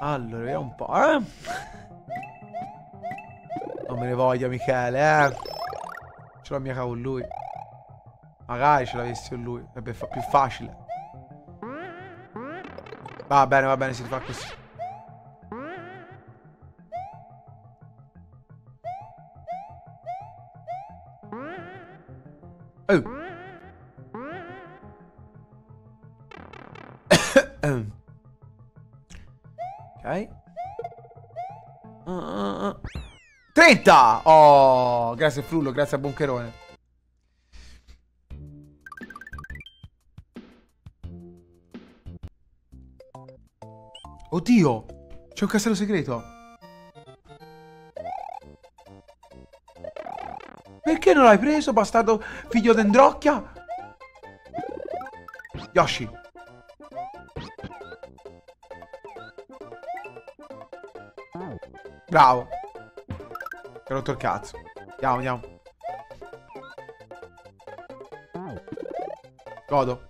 Allora, vediamo un po', eh? Non me ne voglia, Michele, eh? Ce l'ho mica con lui. Magari ce l'avessi con lui. Sarebbe fa più facile. Va bene, va bene, si fa così. Oh. ok. 30! Oh, grazie Frullo, grazie a Boncherone. Oddio! C'è un castello segreto. Perché non l'hai preso, bastardo figlio d'Endrocchia? Yoshi. Bravo. Ho rotto il cazzo. Andiamo, andiamo. Godo.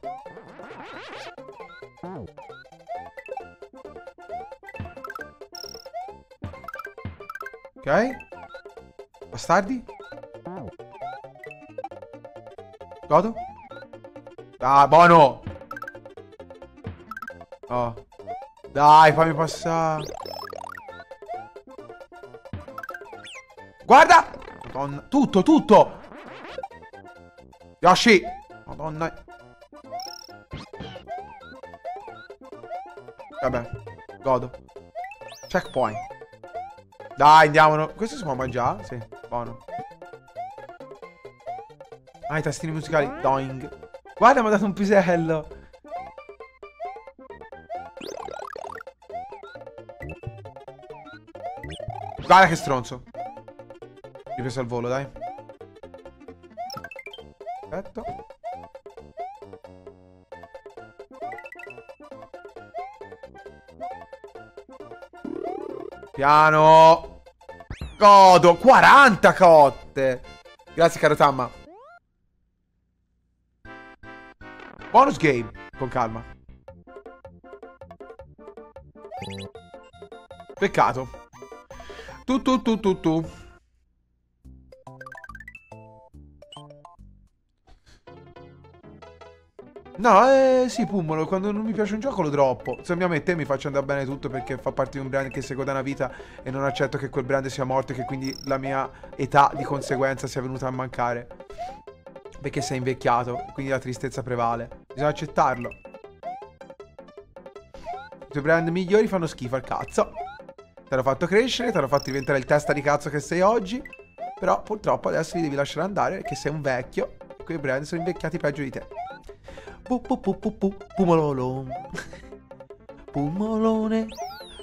Ok. Bastardi. Godo. Ah, buono. Oh. Dai, fammi passare. Guarda! Madonna. Tutto, tutto! Yoshi! Madonna. Vabbè. Godo. Checkpoint. Dai, andiamo. Questo si può mangiare? Sì, buono. Ah, i tastini musicali. Doing. Guarda, mi ha dato un pisello. Guarda che stronzo. Ripreso al volo, dai. Perfetto. Piano. Godo. 40 cotte. Grazie, caro Tamma. Bonus game. Con calma. Peccato. Tu tu tu tu tu. No, eh sì, Pummolo, quando non mi piace un gioco lo droppo. Se mi a me te mi faccio andare bene tutto perché fa parte di un brand che segue da una vita e non accetto che quel brand sia morto e che quindi la mia età di conseguenza sia venuta a mancare. Perché sei invecchiato, quindi la tristezza prevale. Bisogna accettarlo. I tuoi brand migliori fanno schifo al cazzo. Ti hanno fatto crescere, ti hanno fatto diventare il testa di cazzo che sei oggi. Però purtroppo adesso li devi lasciare andare perché sei un vecchio e quei brand sono invecchiati peggio di te. Pu, pu, pu, pu, pu, Pumololo. Pumolone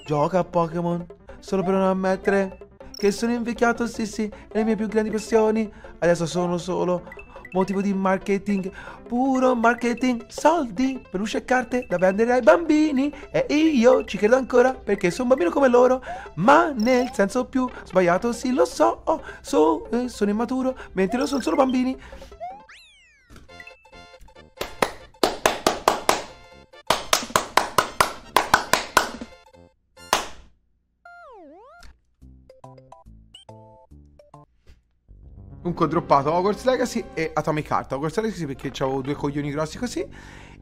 gioca a Pokémon solo per non ammettere che sono invecchiato, sì sì, le mie più grandi passioni adesso sono solo motivo di marketing, puro marketing, soldi, peluche e carte da vendere ai bambini e io ci credo ancora perché sono un bambino come loro, ma nel senso più sbagliato sì lo so, oh, so, eh, sono immaturo, mentre lo sono solo bambini. Comunque ho droppato Hogwarts Legacy e Atomic Heart. Hogwarts Legacy perché avevo due coglioni grossi così.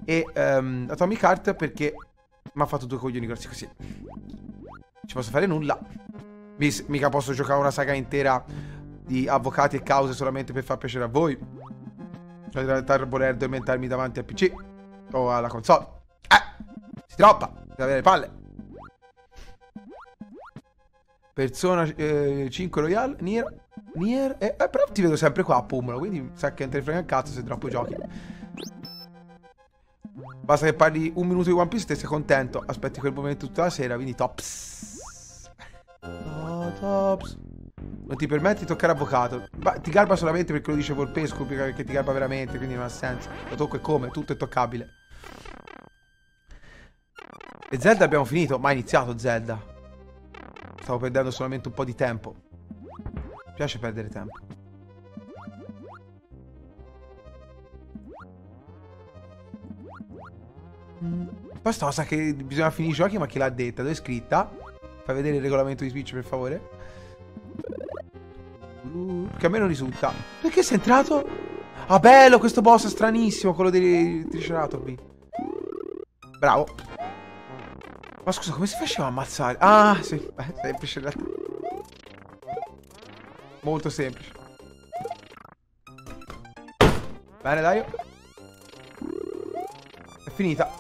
E um, Atomic Heart perché mi ha fatto due coglioni grossi così. Ci posso fare nulla. Mica posso giocare una saga intera di avvocati e cause solamente per far piacere a voi. Cioè, per voler addormentarmi davanti al PC o alla console. Eh, si troppa, deve avere le palle. Persona eh, 5 Royale, Nier Nier eh, eh, Però ti vedo sempre qua a Pumolo Quindi sa che non te ne frega un cazzo se troppo giochi. Basta che parli un minuto di One Piece e sei contento. Aspetti quel momento tutta la sera Quindi tops. Oh, Tops. Non ti permetti di toccare avvocato. Ma ti garba solamente perché lo dice Volpesco Perché ti garba veramente Quindi non ha senso. Lo tocco e come Tutto è toccabile. E Zelda abbiamo finito Ma ha iniziato Zelda Stavo perdendo solamente un po' di tempo piace perdere tempo. Mm. Poi sta cosa che bisogna finire i giochi, ma chi l'ha detta? Dove è scritta? Fai vedere il regolamento di Switch, per favore. Uh, che a me non risulta. Perché sei entrato? Ah, bello, questo boss è stranissimo, quello dei Triceratopi. Bravo. Ma scusa, come si faceva a ammazzare? Ah, sì, Beh, semplice in realtà. Molto semplice. Bene, dai. È finita.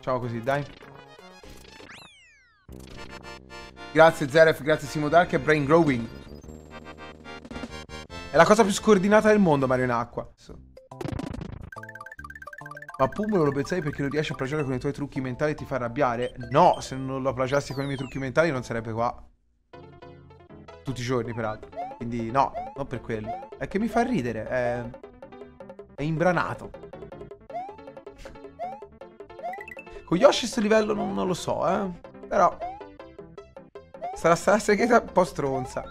Ciao così, dai. Grazie Zeref, grazie Simo Dark e Brain Growing. È la cosa più scordinata del mondo Mario in acqua. Ma Pumolo lo pensavi perché non riesci a plagiare con i tuoi trucchi mentali e ti fa arrabbiare? No, se non lo plagiassi con i miei trucchi mentali non sarebbe qua. Tutti i giorni, peraltro. Quindi no, non per quello. È che mi fa ridere. È, è imbranato. Con Yoshi questo livello non, non, lo so, eh. Però... Sarà stata segreta un po' stronza.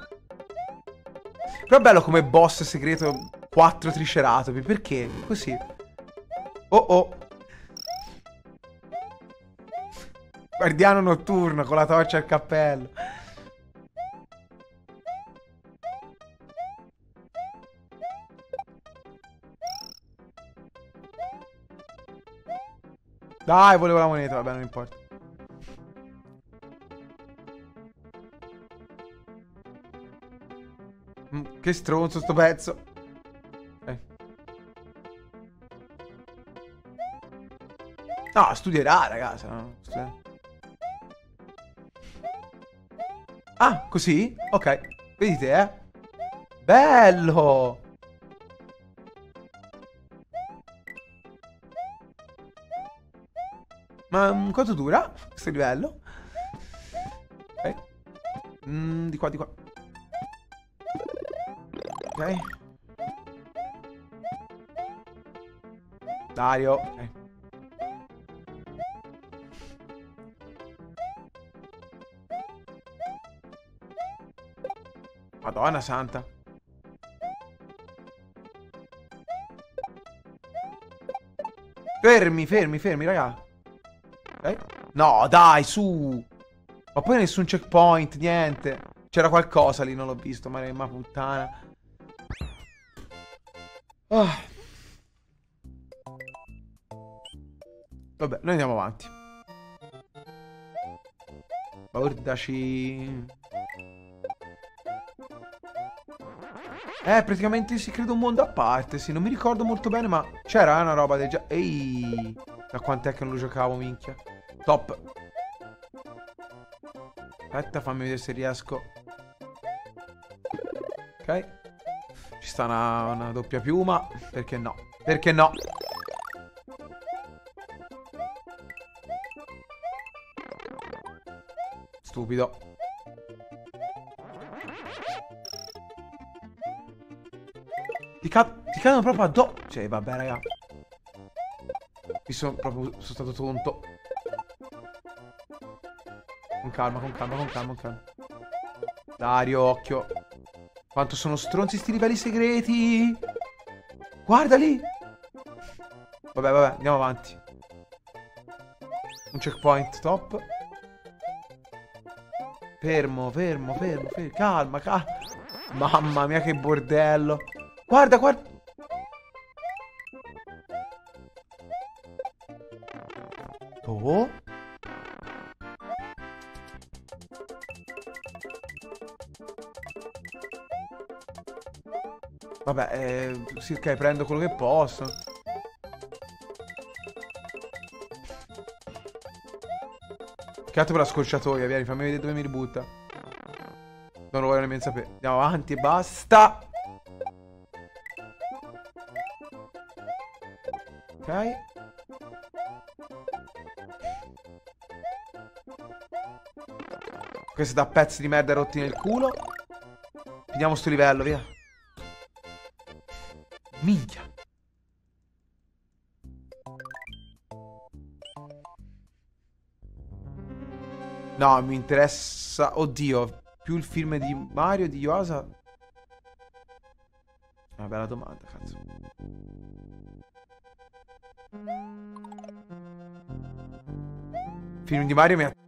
Però è bello come boss segreto 4 triceratopi. Perché? Così. Oh oh. Guardiano notturno con la torcia al cappello. Dai, volevo la moneta, vabbè, non importa. Mm, che stronzo sto pezzo. No, studierà, ragazzi. No, studierà. Ah, così? Ok. Vedete, eh? Bello! Ma um, quanto dura questo livello? Ok. Mm, di qua, di qua. Ok. Dario. Ok. Madonna santa. Fermi, fermi, fermi, raga. Okay. No, dai, su. Ma poi nessun checkpoint, niente. C'era qualcosa lì, non l'ho visto, ma, ma puttana. Oh. Vabbè, noi andiamo avanti. Guardaci. Eh, praticamente si crede un mondo a parte, sì. Non mi ricordo molto bene, ma c'era una roba del già... Ehi! Da quant'è che non lo giocavo, minchia. Top. Aspetta, fammi vedere se riesco. Ok. Ci sta una, una doppia piuma. Perché no? Perché no? Stupido. Ti, ca ti cadono proprio addosso. Cioè, vabbè, raga. Mi sono proprio... Sono stato tonto. Con calma, con calma, con calma, con calma. Dario, occhio. Quanto sono stronzi sti livelli segreti. Guarda lì. Vabbè, vabbè, andiamo avanti. Un checkpoint top. Fermo, fermo, fermo, fermo. Calma, calma. Mamma mia, che bordello. Guarda, guarda. Oh. Vabbè, eh, sì, ok, prendo quello che posso. Peccato per la scorciatoia, vieni, fammi vedere dove mi ributta. Non lo voglio nemmeno sapere. Andiamo avanti basta. Ok. Questo da pezzi di merda rotti nel culo. Finiamo sto livello, via. Minchia. No, mi interessa... Oddio, più il film di Mario di Yoasa... Una bella domanda, cazzo. Film di Mario mi ha...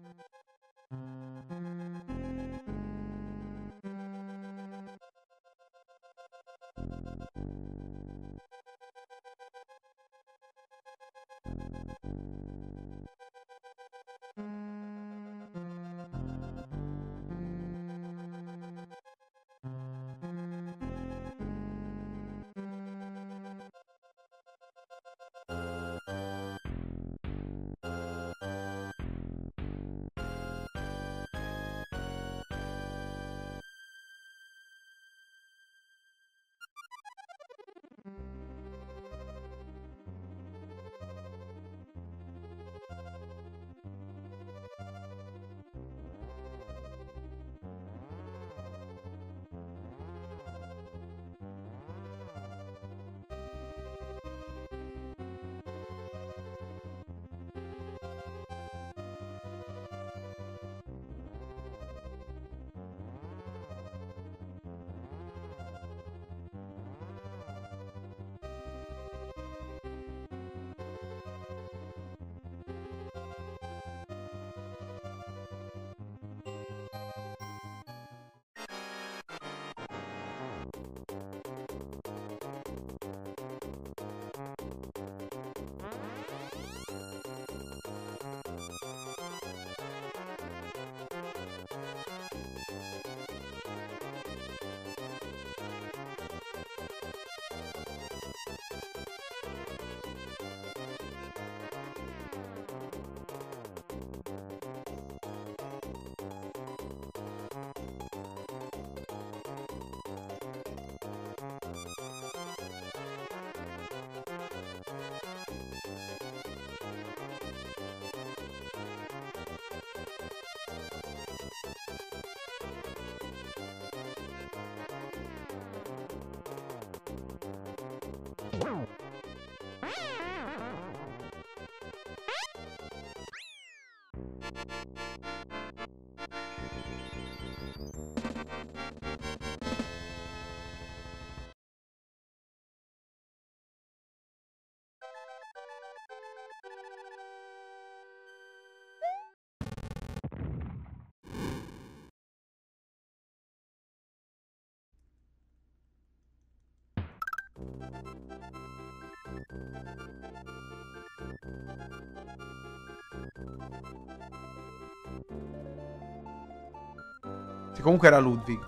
Comunque era Ludwig.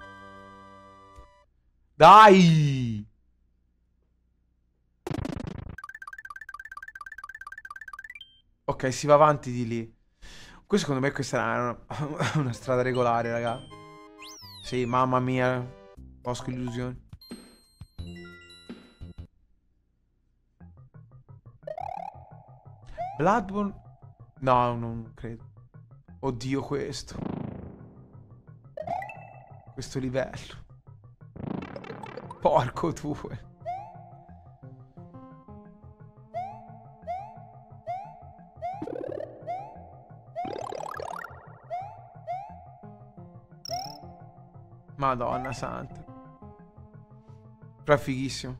Dai! Ok, si va avanti di lì. Questo secondo me questa è una, una strada regolare, raga. Sì, mamma mia. Bosco illusioni. Bloodborne? No, non credo. Oddio questo. Questo livello. Porco due. Madonna santa. Però fighissimo.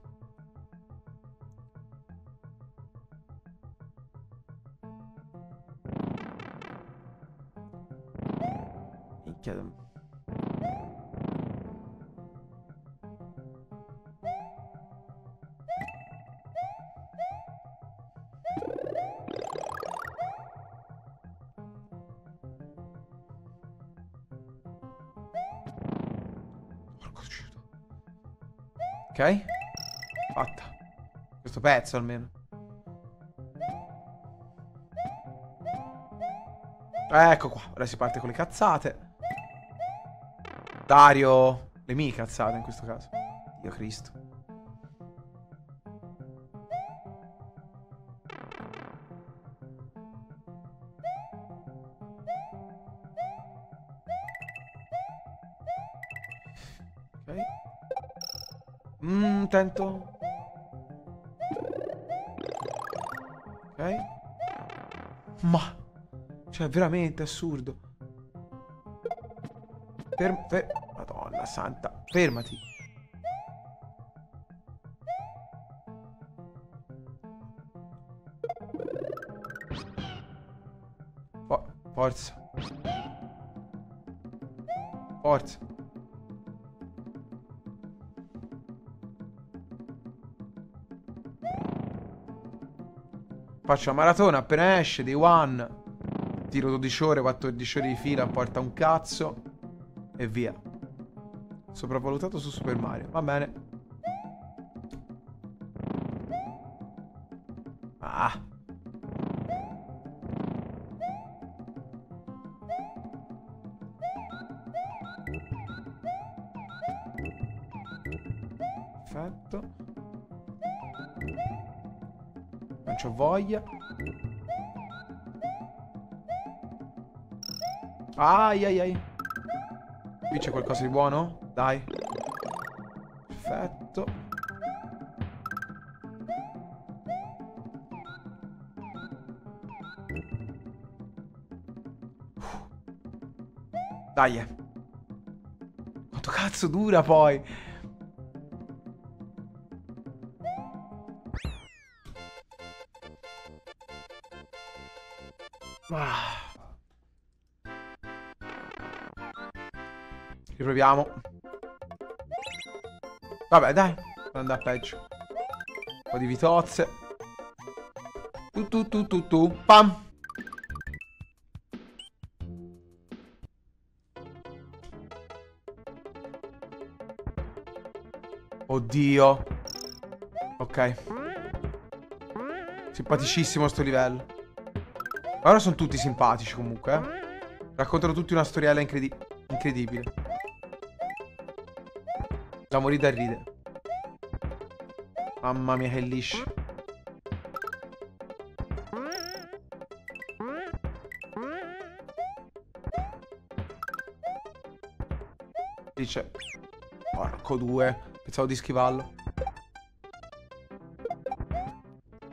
Minchia. Pezzo almeno. Ecco qua. Ora si parte con le cazzate. Dario. Le mie cazzate in questo caso. Dio Cristo. Ok. Mmm, tento. Ma. Cioè, veramente assurdo. Ferm... Fer Madonna santa. Fermati. For forza. Forza. Faccio la maratona appena esce, day one. Tiro 12 ore, 14 ore di fila, porta un cazzo. E via. Sopravvalutato su Super Mario. Va bene. Voglia. Ai ai ai. Qui c'è qualcosa di buono? Dai. Perfetto. Dai. Quanto cazzo dura poi? Riproviamo. Vabbè, dai. Non andare peggio. Un po' di vitozze. Tu tu tu tu tu. Pam. Oddio. Ok. Simpaticissimo sto livello. Ora sono tutti simpatici comunque, eh. Raccontano tutti una storiella incredi incredibile. Da morire da ridere. Mamma mia che liscio. Dice. Porco due. Pensavo di schivarlo.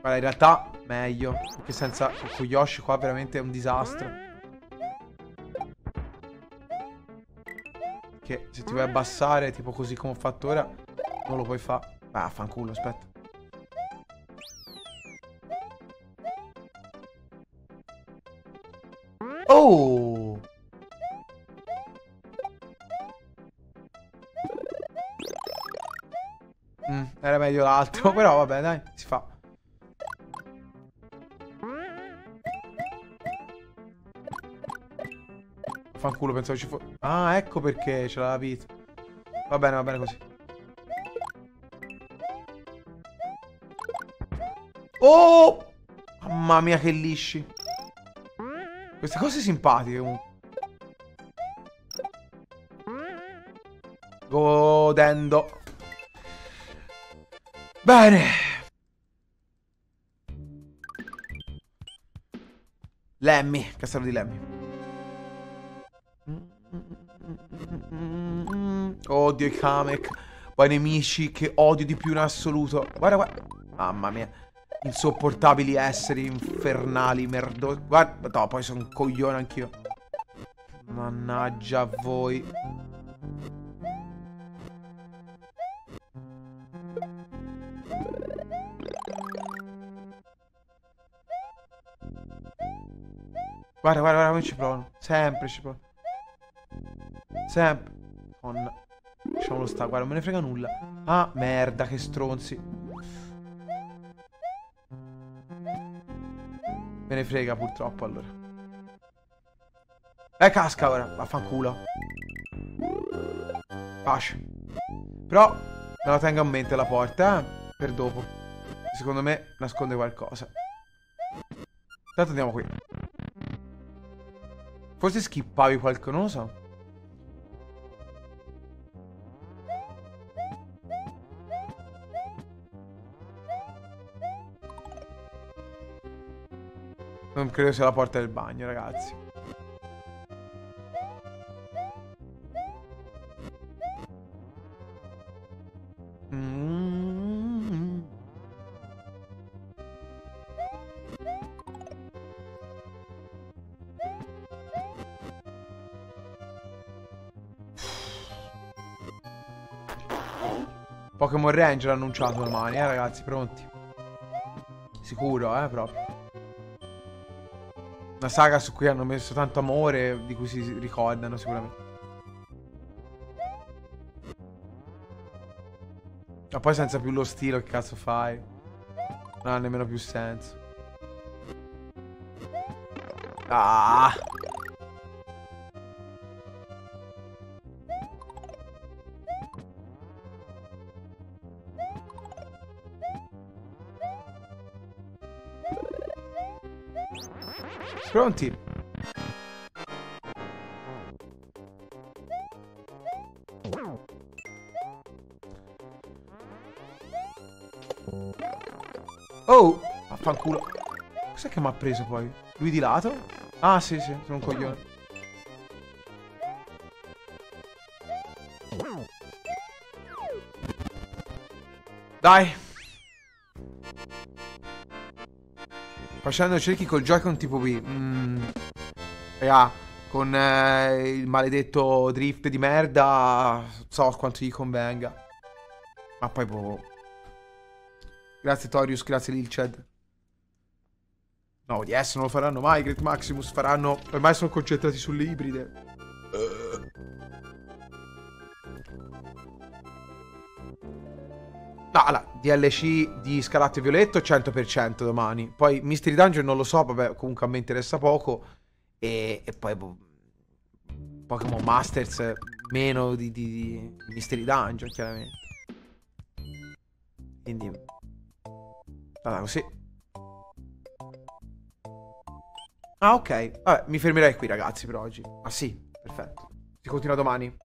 Guarda, in realtà meglio. Perché senza con Yoshi qua veramente è un disastro. Che se ti vuoi abbassare, tipo così come ho fatto ora, non lo puoi fare. Ah, fanculo, aspetta. Oh! Mm, era meglio l'altro, però vabbè, dai, si fa. Fanculo, pensavo ci fosse... Ah, ecco perché c'era la vita. Va bene, va bene così. Oh! Mamma mia che lisci. Queste cose simpatiche comunque. Godendo. Bene. Lemmy, castello di Lemmy. Odio i Kamek. Poi nemici che odio di più in assoluto. Guarda, guarda. Mamma mia. Insopportabili esseri infernali, merdosi. Guarda, no, poi sono un coglione anch'io. Mannaggia a voi. Guarda, guarda, guarda come ci provano. Sempre ci provano. Sempre. Lasciamolo sta, guarda, non me ne frega nulla. Ah, merda, che stronzi. Me ne frega purtroppo allora. Eh, casca ora. Vaffanculo. Pace. Però me la tengo a mente la porta, eh? Per dopo. Secondo me nasconde qualcosa. Intanto andiamo qui. Forse skippavi qualcosa, non lo so. Credo sia la porta del bagno, ragazzi. Mm. Pokémon Ranger annunciato domani, eh ragazzi, pronti? Sicuro, eh, proprio. Una saga su cui hanno messo tanto amore, di cui si ricordano sicuramente. Ma poi senza più lo stile, che cazzo fai? Non ha nemmeno più senso. Ah! Pronti? Oh! Affanculo. Cos'è che mi ha preso poi? Lui di lato? Ah, sì, sì, sono un coglione. Dai. Facendo cerchi col Joy-Con tipo B. Mm. Raga, con eh, il maledetto drift di merda, so quanto gli convenga. Ma poi boh. Grazie Torius, grazie Lilched. No, di yes, non lo faranno mai, Great Maximus. Faranno... Ormai sono concentrati sulle ibride. DLC di Scarlatto e Violetto 100% domani. Poi Mystery Dungeon non lo so, vabbè, comunque a me interessa poco. E, e poi boh, Pokémon Masters meno di, di, di, Mystery Dungeon, chiaramente. Quindi... Allora, così. Ah, ok. Vabbè, mi fermerei qui, ragazzi, per oggi. Ah, sì, perfetto. Si continua domani.